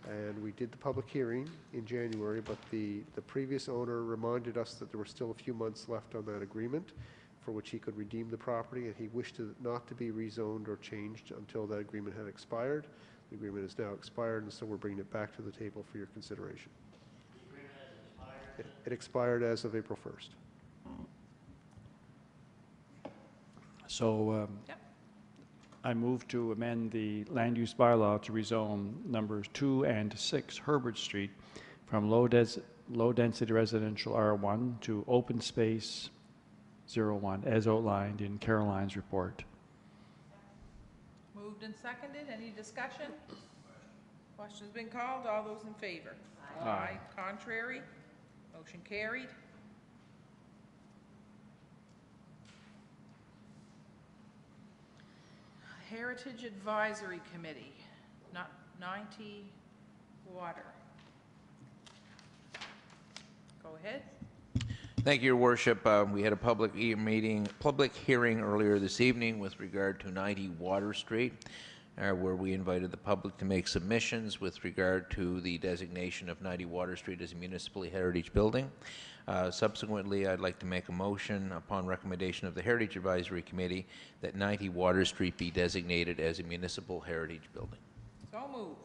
[SPEAKER 5] and we did the public hearing in January, but the, the previous owner reminded us that there were still a few months left on that agreement for which he could redeem the property, and he wished it not to be rezoned or changed until that agreement had expired. The agreement is now expired, and so we're bringing it back to the table for your consideration. It- It expired as of April 1st.
[SPEAKER 3] So um,
[SPEAKER 1] Yep.
[SPEAKER 3] I move to amend the land use bylaw to rezone numbers two and six Herbert Street from low des, low-density residential R1 to open space 01, as outlined in Caroline's report.
[SPEAKER 1] Moved and seconded, any discussion? Question's been called, all those in favor? Aye. Contrary, motion carried. Heritage Advisory Committee, not 90 Water. Go ahead.
[SPEAKER 6] Thank you, Your Worship. Uh, We had a public e- meeting, public hearing earlier this evening with regard to 90 Water Street, uh, where we invited the public to make submissions with regard to the designation of 90 Water Street as a municipal heritage building. Uh, Subsequently, I'd like to make a motion upon recommendation of the Heritage Advisory Committee that 90 Water Street be designated as a municipal heritage building.
[SPEAKER 1] So moved.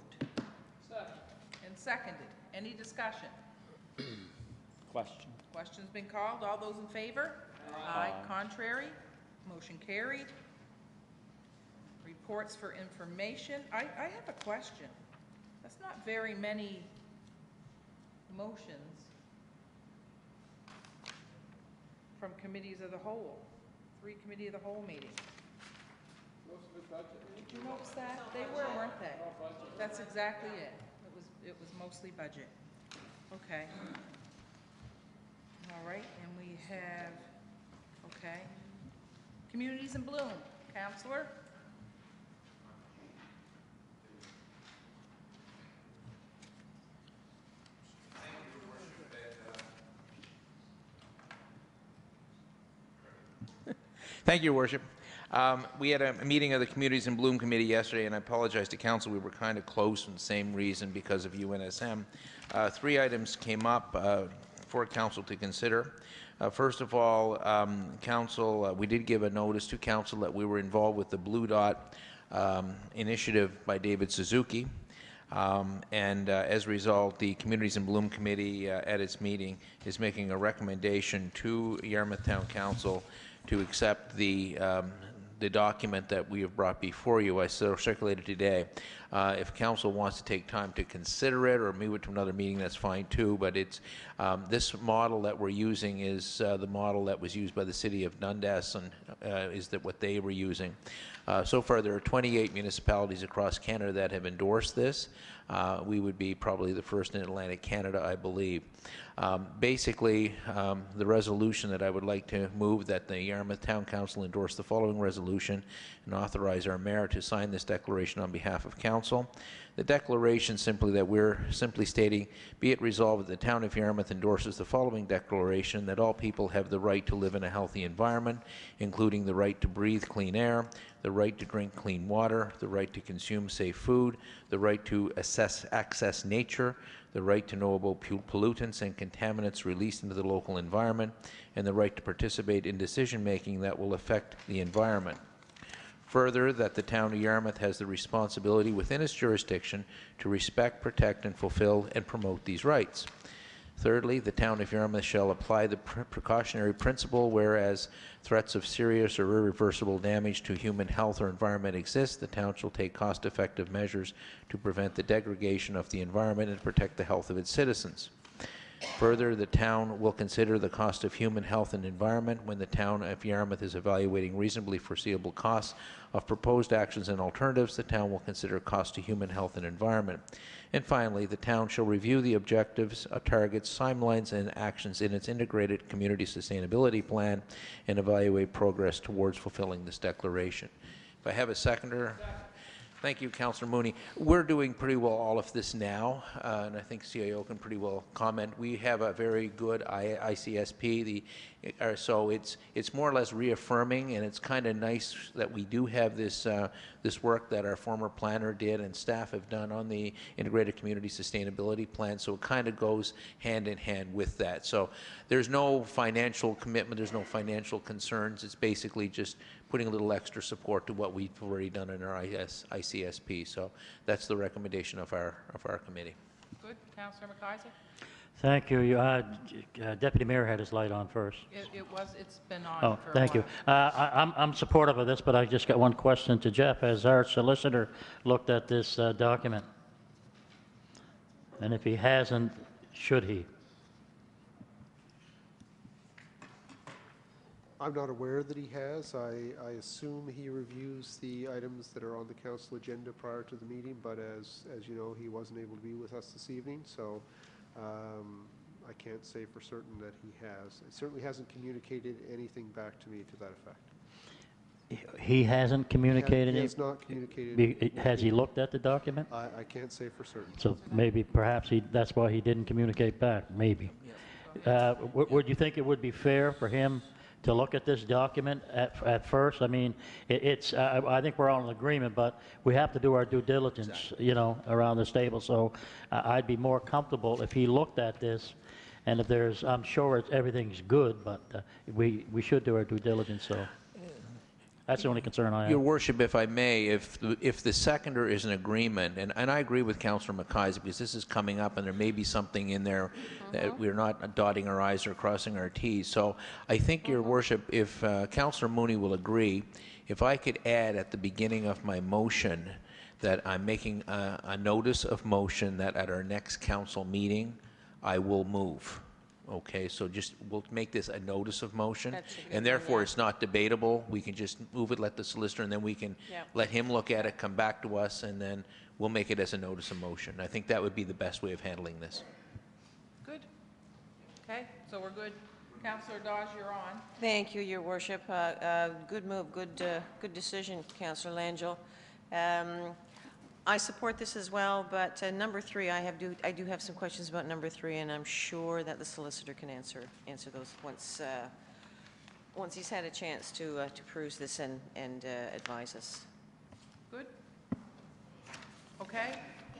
[SPEAKER 1] And seconded, any discussion?
[SPEAKER 3] Question.
[SPEAKER 1] Question's been called, all those in favor? Aye. Contrary, motion carried. Reports for information, I, I have a question. That's not very many motions. From committees of the whole, three committee of the whole meetings. Did you notice that? They were, weren't they? That's exactly it. It was, it was mostly budget. Okay. All right, and we have, okay. Communities in Bloom, Counselor?
[SPEAKER 6] Thank you, Your Worship. Um, We had a meeting of the Communities in Bloom Committee yesterday, and I apologize to council, we were kind of close for the same reason because of UNSM. Uh, Three items came up uh, for council to consider. Uh, First of all, um, council, uh, we did give a notice to council that we were involved with the Blue Dot um, initiative by David Suzuki. Um, And uh, as a result, the Communities in Bloom Committee uh, at its meeting is making a recommendation to Yarmouth Town Council to accept the, um, the document that we have brought before you. I cir- circulated today. Uh, If council wants to take time to consider it or move it to another meeting, that's fine too, but it's, um, this model that we're using is uh, the model that was used by the city of Dundas and uh, is that what they were using. Uh, So far, there are 28 municipalities across Canada that have endorsed this. Uh, We would be probably the first in Atlantic Canada, I believe. Um, Basically, um, the resolution that I would like to move, that the Yarmouth Town Council endorse the following resolution and authorize our mayor to sign this declaration on behalf of council. The declaration simply that we're simply stating, be it resolved that the town of Yarmouth endorses the following declaration, that all people have the right to live in a healthy environment, including the right to breathe clean air, the right to drink clean water, the right to consume safe food, the right to assess, access nature, the right to know about pollutants and contaminants released into the local environment, and the right to participate in decision-making that will affect the environment. Further, that the town of Yarmouth has the responsibility within its jurisdiction to respect, protect, and fulfill and promote these rights. Thirdly, the town of Yarmouth shall apply the pre- precautionary principle whereas threats of serious or irreversible damage to human health or environment exist, the town shall take cost-effective measures to prevent the degradation of the environment and protect the health of its citizens. Further, the town will consider the cost of human health and environment when the town of Yarmouth is evaluating reasonably foreseeable costs of proposed actions and alternatives. The town will consider cost to human health and environment. And finally, the town shall review the objectives, uh, targets, timelines, and actions in its integrated community sustainability plan and evaluate progress towards fulfilling this declaration. If I have a seconder, Thank you, Councillor Mooney. We're doing pretty well all of this now, uh, and I think CAO can pretty well comment. We have a very good I- ICSP, the, uh, so it's, it's more or less reaffirming, and it's kind of nice that we do have this, uh, this work that our former planner did and staff have done on the Integrated Community Sustainability Plan, so it kind of goes hand in hand with that. So there's no financial commitment, there's no financial concerns, it's basically just putting a little extra support to what we've already done in our IS, ICSP. So that's the recommendation of our, of our committee.
[SPEAKER 1] Good, Counselor McIsaac?
[SPEAKER 8] Thank you. You, uh, uh, Deputy Mayor had his light on first.
[SPEAKER 1] It, it was, it's been on
[SPEAKER 8] Oh,
[SPEAKER 1] for a
[SPEAKER 8] thank you. Uh, I- I'm I'm supportive of this, but I just got one question to Jeff. Has our solicitor looked at this uh, document? And if he hasn't, should he?
[SPEAKER 5] I'm not aware that he has. I, I assume he reviews the items that are on the council agenda prior to the meeting, but as, as you know, he wasn't able to be with us this evening, so um, I can't say for certain that he has. He certainly hasn't communicated anything back to me to that effect.
[SPEAKER 8] He hasn't communicated
[SPEAKER 5] He
[SPEAKER 8] it?
[SPEAKER 5] has not communicated.
[SPEAKER 8] Be- Has he looked at the document?
[SPEAKER 5] I, I can't say for certain.
[SPEAKER 8] So maybe, perhaps he, that's why he didn't communicate back, maybe. Uh, w- Would you think it would be fair for him to look at this document at, at first? I mean, it- it's, uh, I think we're all in agreement, but we have to do our due diligence, you know, around this table. So uh, I'd be more comfortable if he looked at this, and if there's, I'm sure it's, everything's good, but uh, we, we should do our due diligence, so. That's the only concern I have.
[SPEAKER 6] Your
[SPEAKER 8] have.
[SPEAKER 6] worship, if I may, if, the- if the seconder is in agreement, and, and I agree with Councillor McIsaac, because this is coming up, and there may be something in there that we're not dotting our i's or crossing our t's. So I think, your worship, if uh, Councillor Mooney will agree, if I could add at the beginning of my motion that I'm making a, a notice of motion that at our next council meeting, I will move. Okay? So just, we'll make this a notice of motion.
[SPEAKER 4] That's a good
[SPEAKER 6] And
[SPEAKER 4] one,
[SPEAKER 6] therefore,
[SPEAKER 4] yeah.
[SPEAKER 6] it's not debatable. We can just move it, let the solicitor, and then we can
[SPEAKER 4] Yeah.
[SPEAKER 6] let him look at it, come back to us, and then we'll make it as a notice of motion. I think that would be the best way of handling this.
[SPEAKER 1] Good. Okay, so we're good. Counselor Dawes, you're on.
[SPEAKER 4] Thank you, Your Worship. Uh, uh, Good move, good, uh, good decision, Councillor Langell. Um, I support this as well, but uh, number three, I have, do, I do have some questions about number three, and I'm sure that the solicitor can answer, answer those once, uh, once he's had a chance to, uh, to peruse this and, and uh, advise us.
[SPEAKER 1] Good? Okay,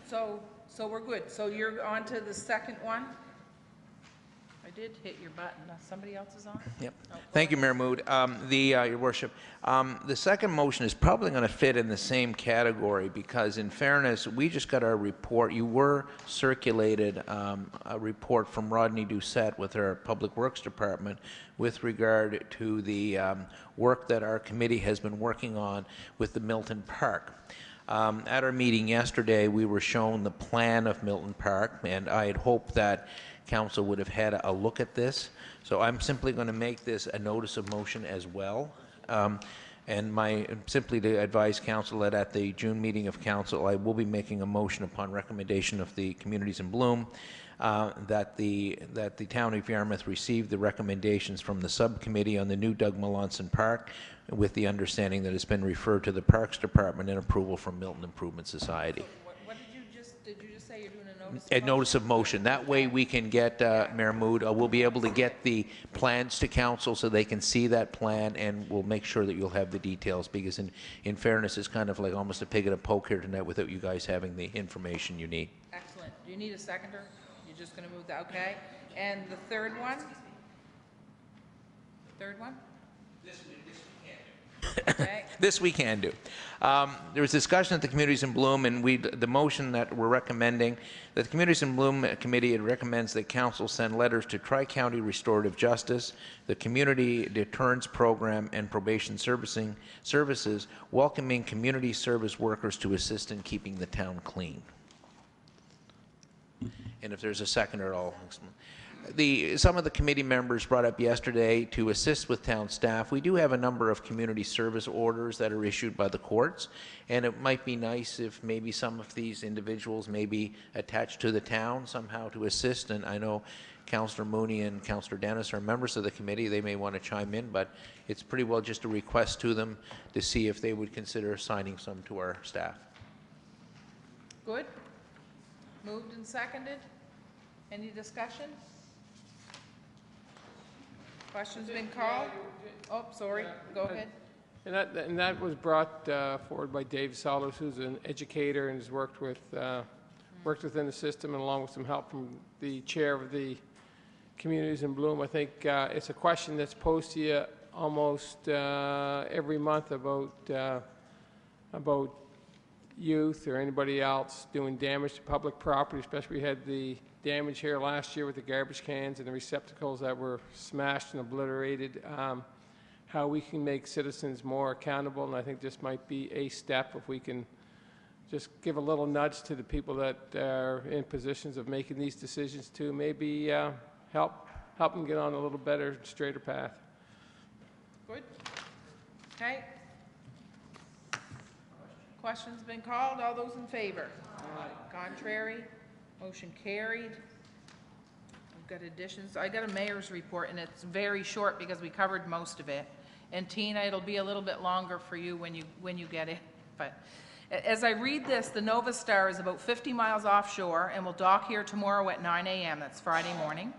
[SPEAKER 1] so, so we're good. So you're on to the second one? Did hit your button. Uh, Somebody else is on?
[SPEAKER 6] Yep.
[SPEAKER 1] Oh,
[SPEAKER 6] Thank you, Mayor Mood. Um, The, uh, Your Worship, um, the second motion is probably going to fit in the same category because in fairness, we just got our report. You were circulated um, a report from Rodney Doucette with our Public Works Department with regard to the um, work that our committee has been working on with the Milton Park. Um, At our meeting yesterday, we were shown the plan of Milton Park, and I had hoped that council would have had a look at this. So I'm simply going to make this a notice of motion as well. Um, And my, simply to advise council that at the June meeting of council, I will be making a motion upon recommendation of the Communities in Bloom uh, that the, that the town of Yarmouth receive the recommendations from the subcommittee on the new Doug Melanson Park with the understanding that it's been referred to the Parks Department and approval from Milton Improvement Society.
[SPEAKER 1] What, what did you just, did you just say you're doing a notice?
[SPEAKER 6] Of motion. That way, we can get, uh, Mayor Mood, uh, we'll be able to get the plans to council so they can see that plan, and we'll make sure that you'll have the details, because in, in fairness, it's kind of like almost a pig in a poke here tonight without you guys having the information you need.
[SPEAKER 1] Excellent. Do you need a seconder? You're just going to move that, okay? And the third one? Third one? This we, this we can do. Okay,
[SPEAKER 6] This we can do. Um, There was discussion at the Communities in Bloom, and we, the motion that we're recommending, that the Communities in Bloom Committee recommends that council send letters to Tri-County Restorative Justice, the Community Deterrence Program, and Probation Servicing Services, welcoming community service workers to assist in keeping the town clean. And if there's a second at all. The, some of the committee members brought up yesterday to assist with town staff. We do have a number of community service orders that are issued by the courts, and it might be nice if maybe some of these individuals may be attached to the town somehow to assist. And I know Councillor Mooney and Councillor Dennis are members of the committee. They may want to chime in, but it's pretty well just a request to them to see if they would consider assigning some to our staff.
[SPEAKER 1] good? Moved and seconded? Any discussion? Questions been called? Oh, sorry, go ahead.
[SPEAKER 7] And that, and that was brought uh, forward by Dave Solis, who's an educator and has worked with, uh, worked within the system and along with some help from the chair of the Communities in Bloom. I think uh, it's a question that's posed to you almost uh, every month about, uh, about youth or anybody else doing damage to public property, especially we had the damage here last year with the garbage cans and the receptacles that were smashed and obliterated. Um, how we can make citizens more accountable, and I think this might be a step if we can just give a little nudge to the people that are in positions of making these decisions to maybe uh, help, help them get on a little better, straighter path.
[SPEAKER 1] Good? Okay. Questions been called? All those in favor? Contrary? Motion carried. We've got additions. I got a mayor's report, and it's very short because we covered most of it. And Tina, it'll be a little bit longer for you when you, when you get it. But as I read this, the Nova Star is about 50 miles offshore and will dock here tomorrow at 9 a.m. That's Friday morning.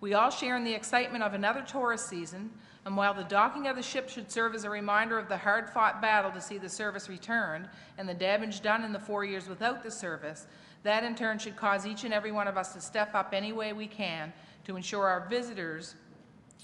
[SPEAKER 1] We all share in the excitement of another tourist season, and while the docking of the ship should serve as a reminder of the hard-fought battle to see the service returned and the damage done in the four years without the service, that in turn should cause each and every one of us to step up any way we can to ensure our visitors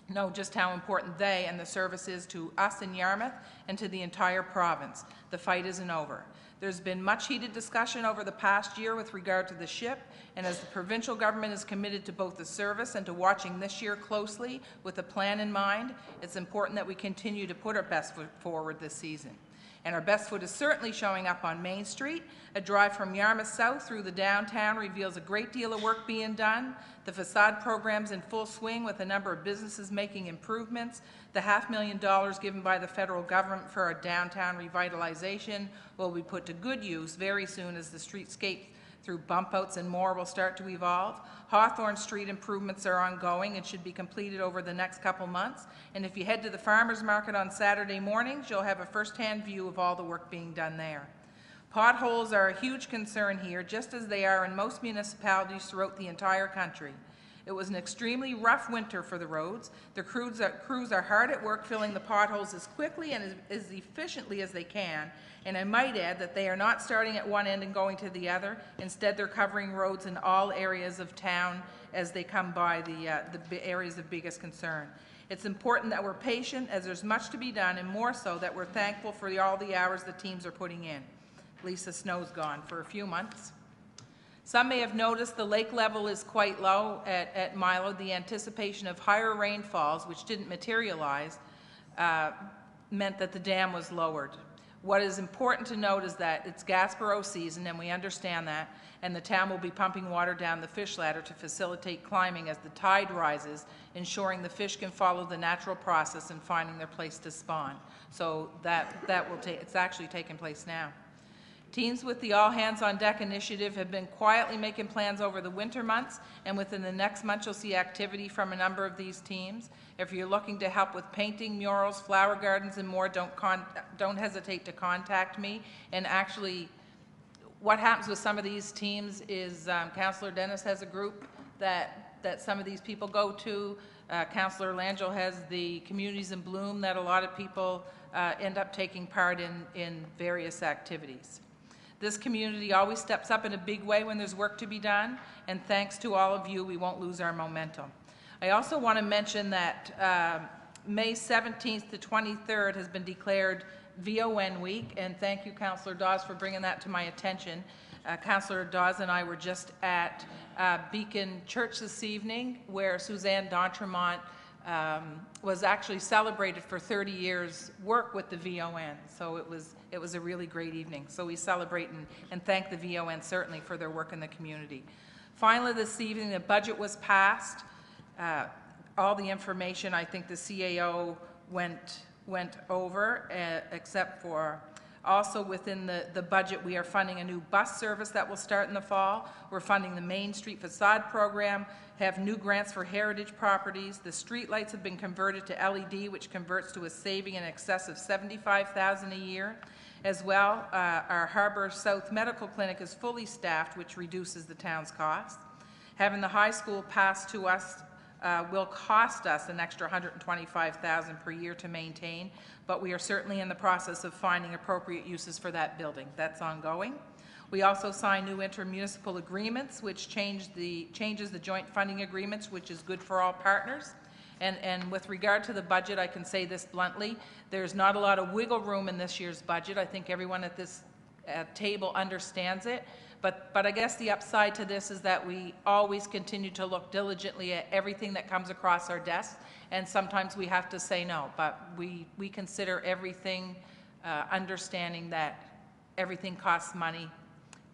[SPEAKER 1] know just how important they and the service is to us in Yarmouth and to the entire province. The fight isn't over. There's been much heated discussion over the past year with regard to the ship, and as the provincial government is committed to both the service and to watching this year closely with a plan in mind, it's important that we continue to put our best foot forward this season. And our best foot is certainly showing up on Main Street. A drive from Yarmouth South through the downtown reveals a great deal of work being done. The facade program's in full swing with a number of businesses making improvements. The half million dollars given by the federal government for our downtown revitalization will be put to good use very soon as the streetscape through bump outs and more will start to evolve. Hawthorne Street improvements are ongoing and should be completed over the next couple months. And if you head to the farmer's market on Saturday mornings, you'll have a first-hand view of all the work being done there. Potholes are a huge concern here, just as they are in most municipalities throughout the entire country. It was an extremely rough winter for the roads. The crews are, crews are hard at work filling the potholes as quickly and as, as efficiently as they can. And I might add that they are not starting at one end and going to the other. Instead, they're covering roads in all areas of town as they come by the, uh, the areas of biggest concern. It's important that we're patient as there's much to be done and more so that we're thankful for the, all the hours the teams are putting in. Lisa snow's gone for a few months. Some may have noticed the lake level is quite low at, at Milo. The anticipation of higher rainfalls, which didn't materialize, uh, meant that the dam was lowered. What is important to note is that it's Gaspereau season, and we understand that, and the town will be pumping water down the fish ladder to facilitate climbing as the tide rises, ensuring the fish can follow the natural process and finding their place to spawn. So that, that will take, it's actually taking place now. Teams with the All Hands on Deck initiative have been quietly making plans over the winter months, and within the next month, you'll see activity from a number of these teams. If you're looking to help with painting, murals, flower gardens, and more, don't don't hesitate to contact me. And actually, what happens with some of these teams is um, Counselor Dennis has a group that, that some of these people go to. Uh, Counselor Langell has the Communities in Bloom that a lot of people uh, end up taking part in, in various activities. This community always steps up in a big way when there's work to be done, and thanks to all of you, we won't lose our momentum. I also want to mention that uh, May 17th to 23rd has been declared VON Week, and thank you, Councillor Dawes, for bringing that to my attention. Uh, Councillor Dawes and I were just at uh, Beacon Church this evening, where Suzanne D'Entremont um, was actually celebrated for 30 years' work with the VON. So it was, it was a really great evening. So we celebrate and, and thank the VON certainly for their work in the community. Finally, this evening, the budget was passed. Uh, all the information, I think the CAO went, went over, uh, except for also within the, the budget, we are funding a new bus service that will start in the fall. We're funding the Main Street facade program, have new grants for heritage properties. The streetlights have been converted to LED, which converts to a saving in excess of 75,000 a year. As well, uh, our Harbor South Medical Clinic is fully staffed, which reduces the town's costs. Having the high school pass to us uh, will cost us an extra 125,000 per year to maintain, but we are certainly in the process of finding appropriate uses for that building. That's ongoing. We also signed new intermunicipal agreements, which change the, changes the joint funding agreements, which is good for all partners. And, and with regard to the budget, I can say this bluntly, there's not a lot of wiggle room in this year's budget. I think everyone at this uh, table understands it. But, but I guess the upside to this is that we always continue to look diligently at everything that comes across our desk, and sometimes we have to say no. But we, we consider everything, uh, understanding that everything costs money,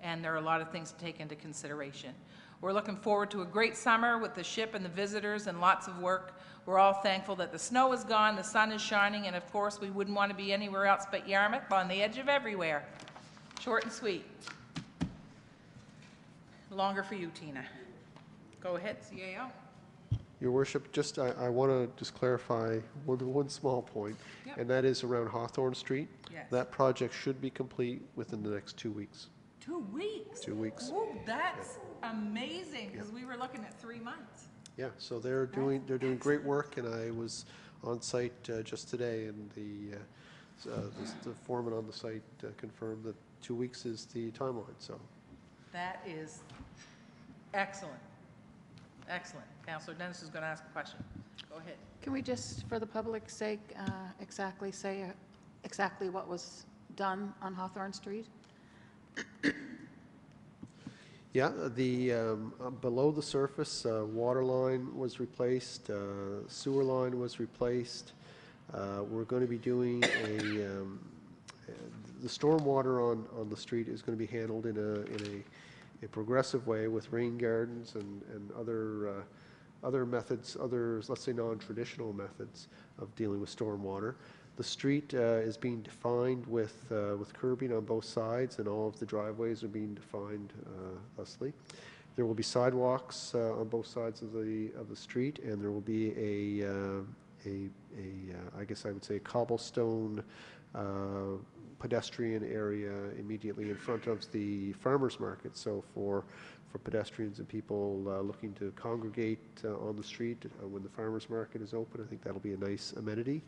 [SPEAKER 1] and there are a lot of things to take into consideration. We're looking forward to a great summer with the ship and the visitors and lots of work. We're all thankful that the snow is gone, the sun is shining, and of course, we wouldn't want to be anywhere else but Yarmouth, on the edge of everywhere. Short and sweet. Longer for you, Tina. Go ahead, CAO.
[SPEAKER 5] Your worship, just, I, I want to just clarify one, one small point,
[SPEAKER 1] Yep.
[SPEAKER 5] and that is around Hawthorne Street.
[SPEAKER 1] Yes.
[SPEAKER 5] That project should be complete within the next two weeks.
[SPEAKER 1] Two weeks?
[SPEAKER 5] Two weeks.
[SPEAKER 1] Whoa, that's amazing, because we were looking at three months.
[SPEAKER 5] Yeah, so they're doing, they're doing great work, and I was on site uh, just today, and the, uh, s- uh, the- the foreman on the site uh, confirmed that two weeks is the timeline, so.
[SPEAKER 1] That is excellent. Excellent. Counselor Dennis is going to ask a question. Go ahead.
[SPEAKER 2] Can we just, for the public's sake, uh, exactly say uh, exactly what was done on Hawthorne Street?
[SPEAKER 5] Yeah, the, um, uh, below the surface, uh, water line was replaced, uh, sewer line was replaced. Uh, We're going to be doing a, um, the stormwater on, on the street is going to be handled in a, in a, a progressive way with rain gardens and, and other, uh, other methods, other, let's say, non-traditional methods of dealing with stormwater. The street uh, is being defined with, uh, with curbing on both sides, and all of the driveways are being defined uh, thusly. There will be sidewalks on both sides of the, of the street, and there will be a, a, a, I guess I would say a cobblestone pedestrian area immediately in front of the farmer's market. So for, for pedestrians and people uh, looking to congregate uh, on the street uh, when the farmer's market is open, I think that'll be a nice amenity.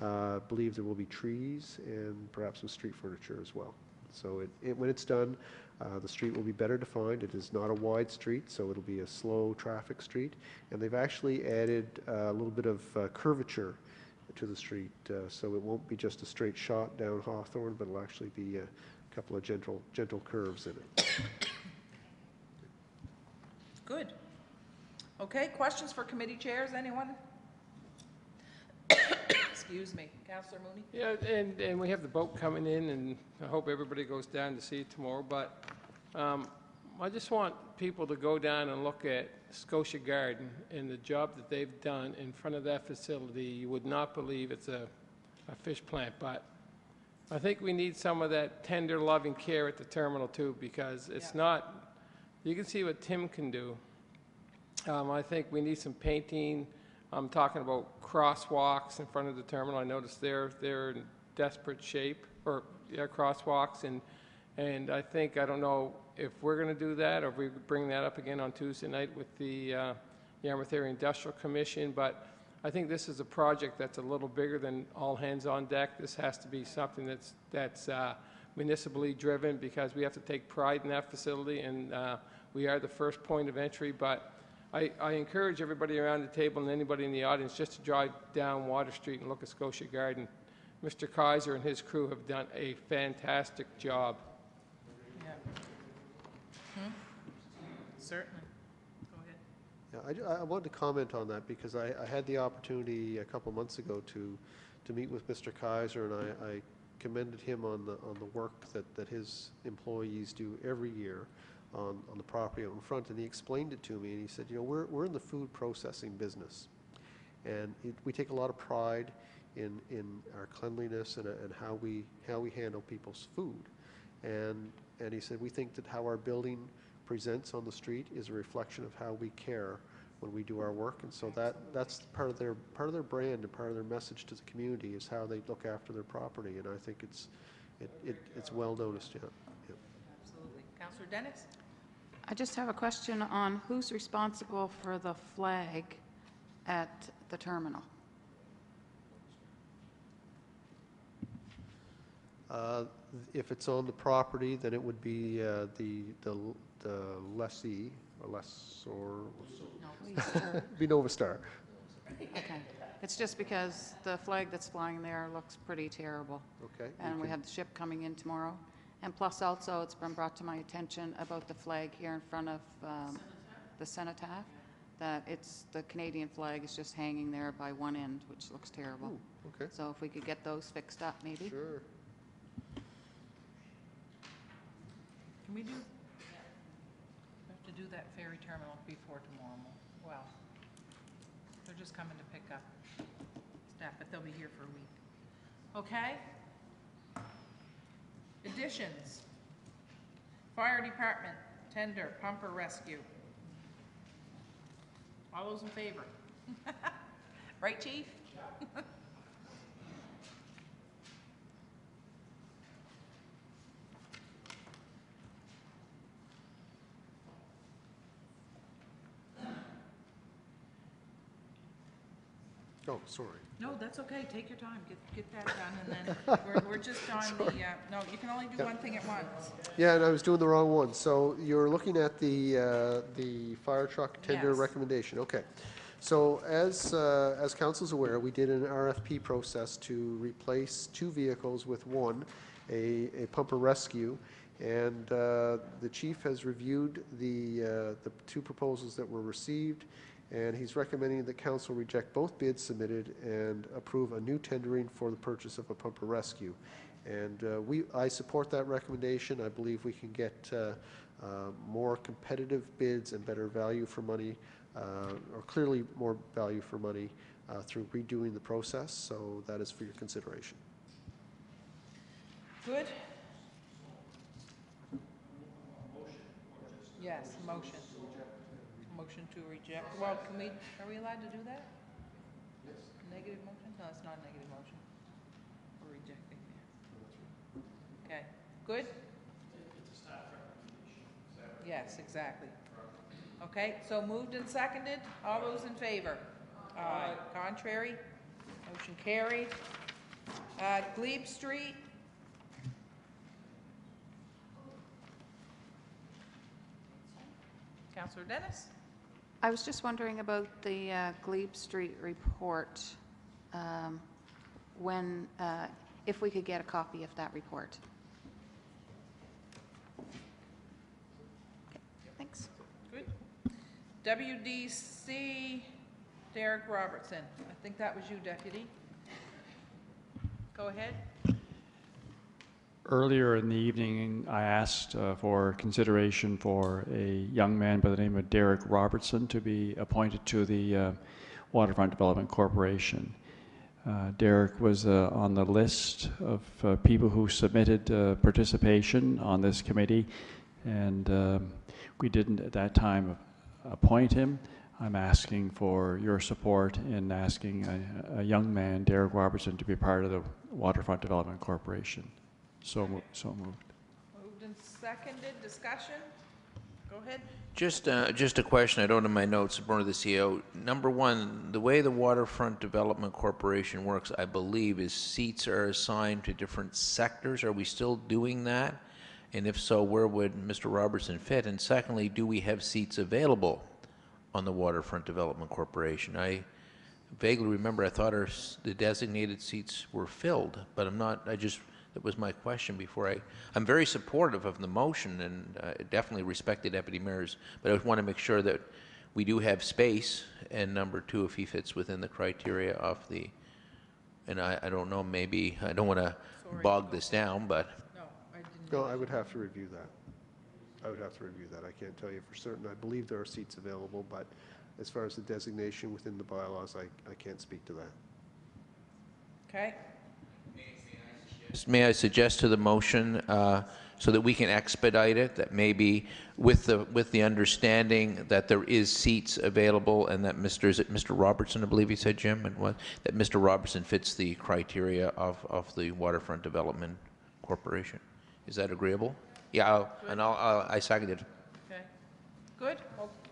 [SPEAKER 5] Uh, believe there will be trees and perhaps some street furniture as well. So it, it, when it's done, uh, the street will be better defined. It is not a wide street, so it'll be a slow traffic street. And they've actually added uh, a little bit of uh, curvature to the street, uh, so it won't be just a straight shot down Hawthorne, but it'll actually be a couple of gentle, gentle curves in it.
[SPEAKER 1] Good. Okay, questions for committee chairs, anyone? Excuse me, Counselor Mooney?
[SPEAKER 7] Yeah, and, and we have the boat coming in, and I hope everybody goes down to see it tomorrow, but um, I just want people to go down and look at Scotia Garden and the job that they've done in front of that facility. You would not believe it's a, a fish plant, but I think we need some of that tender, loving care at the terminal too, because it's
[SPEAKER 1] Yeah.
[SPEAKER 7] not, you can see what Tim can do. Um, I think we need some painting. I'm talking about crosswalks in front of the terminal. I noticed they're, they're in desperate shape, or, yeah, crosswalks, and, and I think, I don't know if we're gonna do that, or if we bring that up again on Tuesday night with the, uh, Yarmouth Area Industrial Commission, but I think this is a project that's a little bigger than all hands on deck. This has to be something that's, that's uh, municipally driven, because we have to take pride in that facility, and uh, we are the first point of entry, but I, I encourage everybody around the table and anybody in the audience just to drive down Water Street and look at Scotia Garden. Mr. Kaiser and his crew have done a fantastic job.
[SPEAKER 1] Yeah. Hmm? Certainly. Go ahead.
[SPEAKER 5] Yeah, I ju- I, wanted to comment on that because I, I had the opportunity a couple months ago to, to meet with Mr. Kaiser, and I, I commended him on the, on the work that, that his employees do every year on, on the property out in front, and he explained it to me, and he said, you know, we're, we're in the food processing business, and it, we take a lot of pride in, in our cleanliness and, and how we, how we handle people's food. And, and he said, we think that how our building presents on the street is a reflection of how we care when we do our work. And so that, that's part of their, part of their brand and part of their message to the community is how they look after their property. And I think it's, it, it, it's well noticed, yeah.
[SPEAKER 1] Absolutely. Counselor Dennis?
[SPEAKER 2] I just have a question on who's responsible for the flag at the terminal?
[SPEAKER 5] Uh, If it's on the property, then it would be uh, the, the the lessee, or lessor,
[SPEAKER 2] Please,
[SPEAKER 5] be Nova Star.
[SPEAKER 2] Okay. It's just because the flag that's flying there looks pretty terrible.
[SPEAKER 5] Okay? you
[SPEAKER 2] And we
[SPEAKER 5] can-
[SPEAKER 2] have the ship coming in tomorrow. And plus also, it's been brought to my attention about the flag here in front of um, the cenotaph, that it's, the Canadian flag is just hanging there by one end, which looks terrible.
[SPEAKER 5] Ooh, Okay,
[SPEAKER 2] So if we could get those fixed up, maybe?
[SPEAKER 5] sure.
[SPEAKER 1] Can we do, we have to do that ferry terminal before tomorrow, mo- well, they're just coming to pick up staff, but they'll be here for a week. Okay? Additions. Fire department, tender, pumper rescue. All those in favor? Right, chief?
[SPEAKER 5] Oh, sorry.
[SPEAKER 1] No, that's okay, take your time, get, get that done, and then, we're, we're just on the, uh, no, you can only do one thing at once.
[SPEAKER 5] Yeah, and I was doing the wrong one. So you're looking at the, uh, the fire truck tender
[SPEAKER 1] Yes.
[SPEAKER 5] recommendation, okay. So as, uh, as council's aware, we did an RFP process to replace two vehicles with one, a, a pumper rescue. And uh, the chief has reviewed the, uh, the two proposals that were received, and he's recommending that council reject both bids submitted and approve a new tendering for the purchase of a pumper rescue. And uh, we, I support that recommendation. I believe we can get uh, uh, more competitive bids and better value for money, uh, or clearly more value for money uh, through redoing the process, so that is for your consideration.
[SPEAKER 1] Good? Yes, motion. Motion to reject. Well, can we, are we allowed to do that? Yes. Negative motion? No, it's not a negative motion. We're rejecting it. Okay, good? Yes, exactly. Okay, so moved and seconded. All those in favor? Aye. Contrary? Motion carried. Uh, Glebe Street, Counselor Dennis?
[SPEAKER 2] I was just wondering about the uh, Glebe Street report, um, when, uh, if we could get a copy of that report. Thanks.
[SPEAKER 1] Good. WDC, Derek Robertson. I think that was you, Deputy. Go ahead.
[SPEAKER 3] Earlier in the evening, I asked uh, for consideration for a young man by the name of Derek Robertson to be appointed to the uh, Waterfront Development Corporation. Uh, Derek was uh, on the list of uh, people who submitted uh, participation on this committee, and we didn't at that time appoint him. I'm asking for your support in asking a, a young man, Derek Robertson, to be part of the Waterfront Development Corporation. So, mo- so moved.
[SPEAKER 1] Moved and seconded. Discussion? Go ahead.
[SPEAKER 6] Just, uh, just a question, I don't have my notes, Bernard the CEO. Number one, the way the Waterfront Development Corporation works, I believe, is seats are assigned to different sectors. Are we still doing that? And if so, where would Mr. Robertson fit? And secondly, do we have seats available on the Waterfront Development Corporation? I vaguely remember, I thought our, s- the designated seats were filled, but I'm not, I just, that was my question before I, I'm very supportive of the motion and uh, definitely respect the deputy mayors, but I just want to make sure that we do have space, and number two, if he fits within the criteria of the, and I, I don't know, maybe, I don't want to bog this down, but
[SPEAKER 1] No, I didn't.
[SPEAKER 5] No, I would have to review that. I would have to review that. I can't tell you for certain. I believe there are seats available, but as far as the designation within the bylaws, I, I can't speak to that.
[SPEAKER 1] Okay.
[SPEAKER 6] May I suggest to the motion, uh, so that we can expedite it, that maybe with the, with the understanding that there is seats available and that Mr., is it Mr. Robertson, I believe you said, Jim, and what, that Mr. Robertson fits the criteria of, of the Waterfront Development Corporation? Is that agreeable? Yeah, I'll- and I'll, I'll- I second it.
[SPEAKER 1] Okay. Good.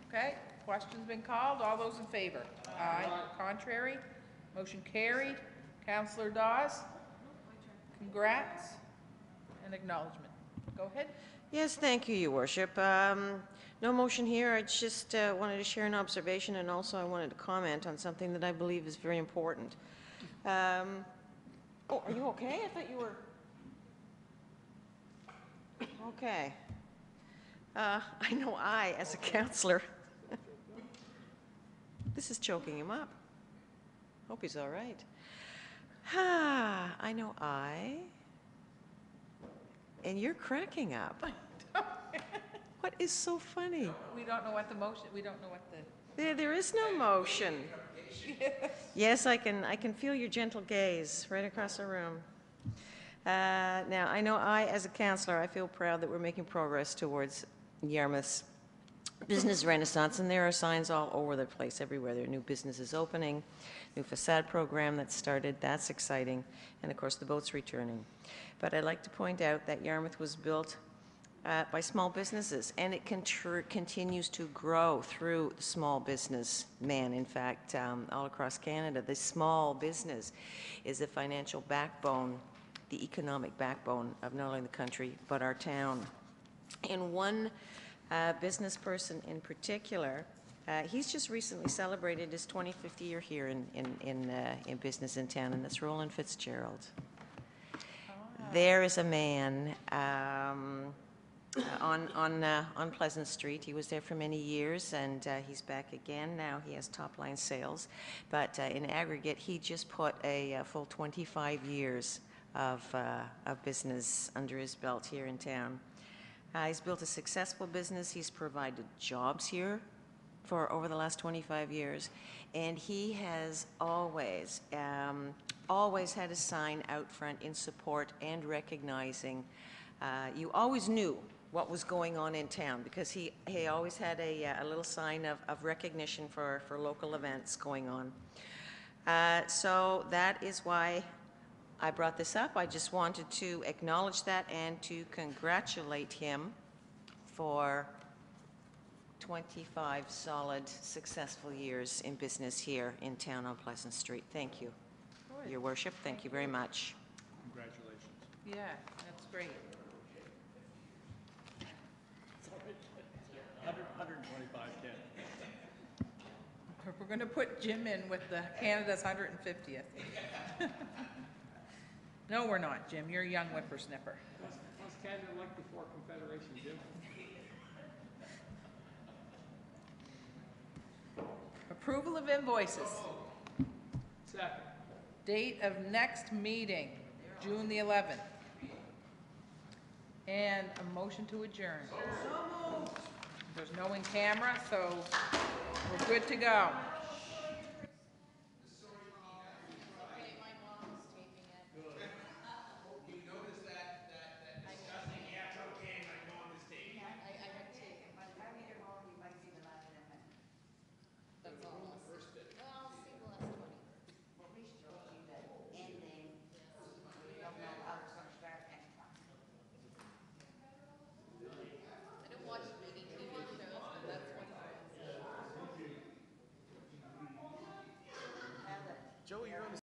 [SPEAKER 1] Okay. Question's been called. All those in favor? Aye. Contrary? Motion carried. Counselor Dawes? Congrats and acknowledgement. Go ahead.
[SPEAKER 4] Yes, thank you, Your Worship. Um, No motion here, I just uh, wanted to share an observation, and also I wanted to comment on something that I believe is very important. Um, Oh, are you okay? I thought you were... Okay. Uh, I know I, as a counselor, this is choking him up. Hope he's all right. Ah, I know I, and you're cracking up. What is so funny?
[SPEAKER 1] We don't know what the motion, we don't know what the,
[SPEAKER 4] There, there is no motion. Yes, I can, I can feel your gentle gaze right across the room. Uh, Now, I know I, as a counselor, I feel proud that we're making progress towards Yarmouth's business renaissance, and there are signs all over the place, everywhere. There are new businesses opening, new facade program that started, that's exciting, and of course, the boat's returning. But I'd like to point out that Yarmouth was built uh, by small businesses, and it continues to grow through small business men. In fact, um, all across Canada, the small business is the financial backbone, the economic backbone of not only the country, but our town. And one uh, business person in particular, uh, he's just recently celebrated his 25th year here in, in, in, uh, in business in town, and that's Roland Fitzgerald. There is a man um, uh, on, on, uh, on Pleasant Street. He was there for many years, and uh, he's back again. Now he has top-line sales. But uh, in aggregate, he just put a full 25 years of, uh, of business under his belt here in town. Uh, He's built a successful business, he's provided jobs here for over the last 25 years, and he has always, um, always had a sign out front in support and recognizing. Uh, You always knew what was going on in town, because he, he always had a, uh, a little sign of, of recognition for, for local events going on. Uh, So that is why I brought this up. I just wanted to acknowledge that and to congratulate him for 25 solid, successful years in business here in town on Pleasant Street. Thank you, Your Worship. Thank you very much. Congratulations.
[SPEAKER 1] Yeah, that's great. We're- We're going to put Jim in with the Canada's 150th. No, we're not, Jim. You're a young whippersnapper.
[SPEAKER 7] What's what's Canada like before Confederation, Jim?
[SPEAKER 1] Approval of invoices.
[SPEAKER 7] Oh, second.
[SPEAKER 1] Date of next meeting, June the 11th. And a motion to adjourn. There's no in camera, so we're good to go.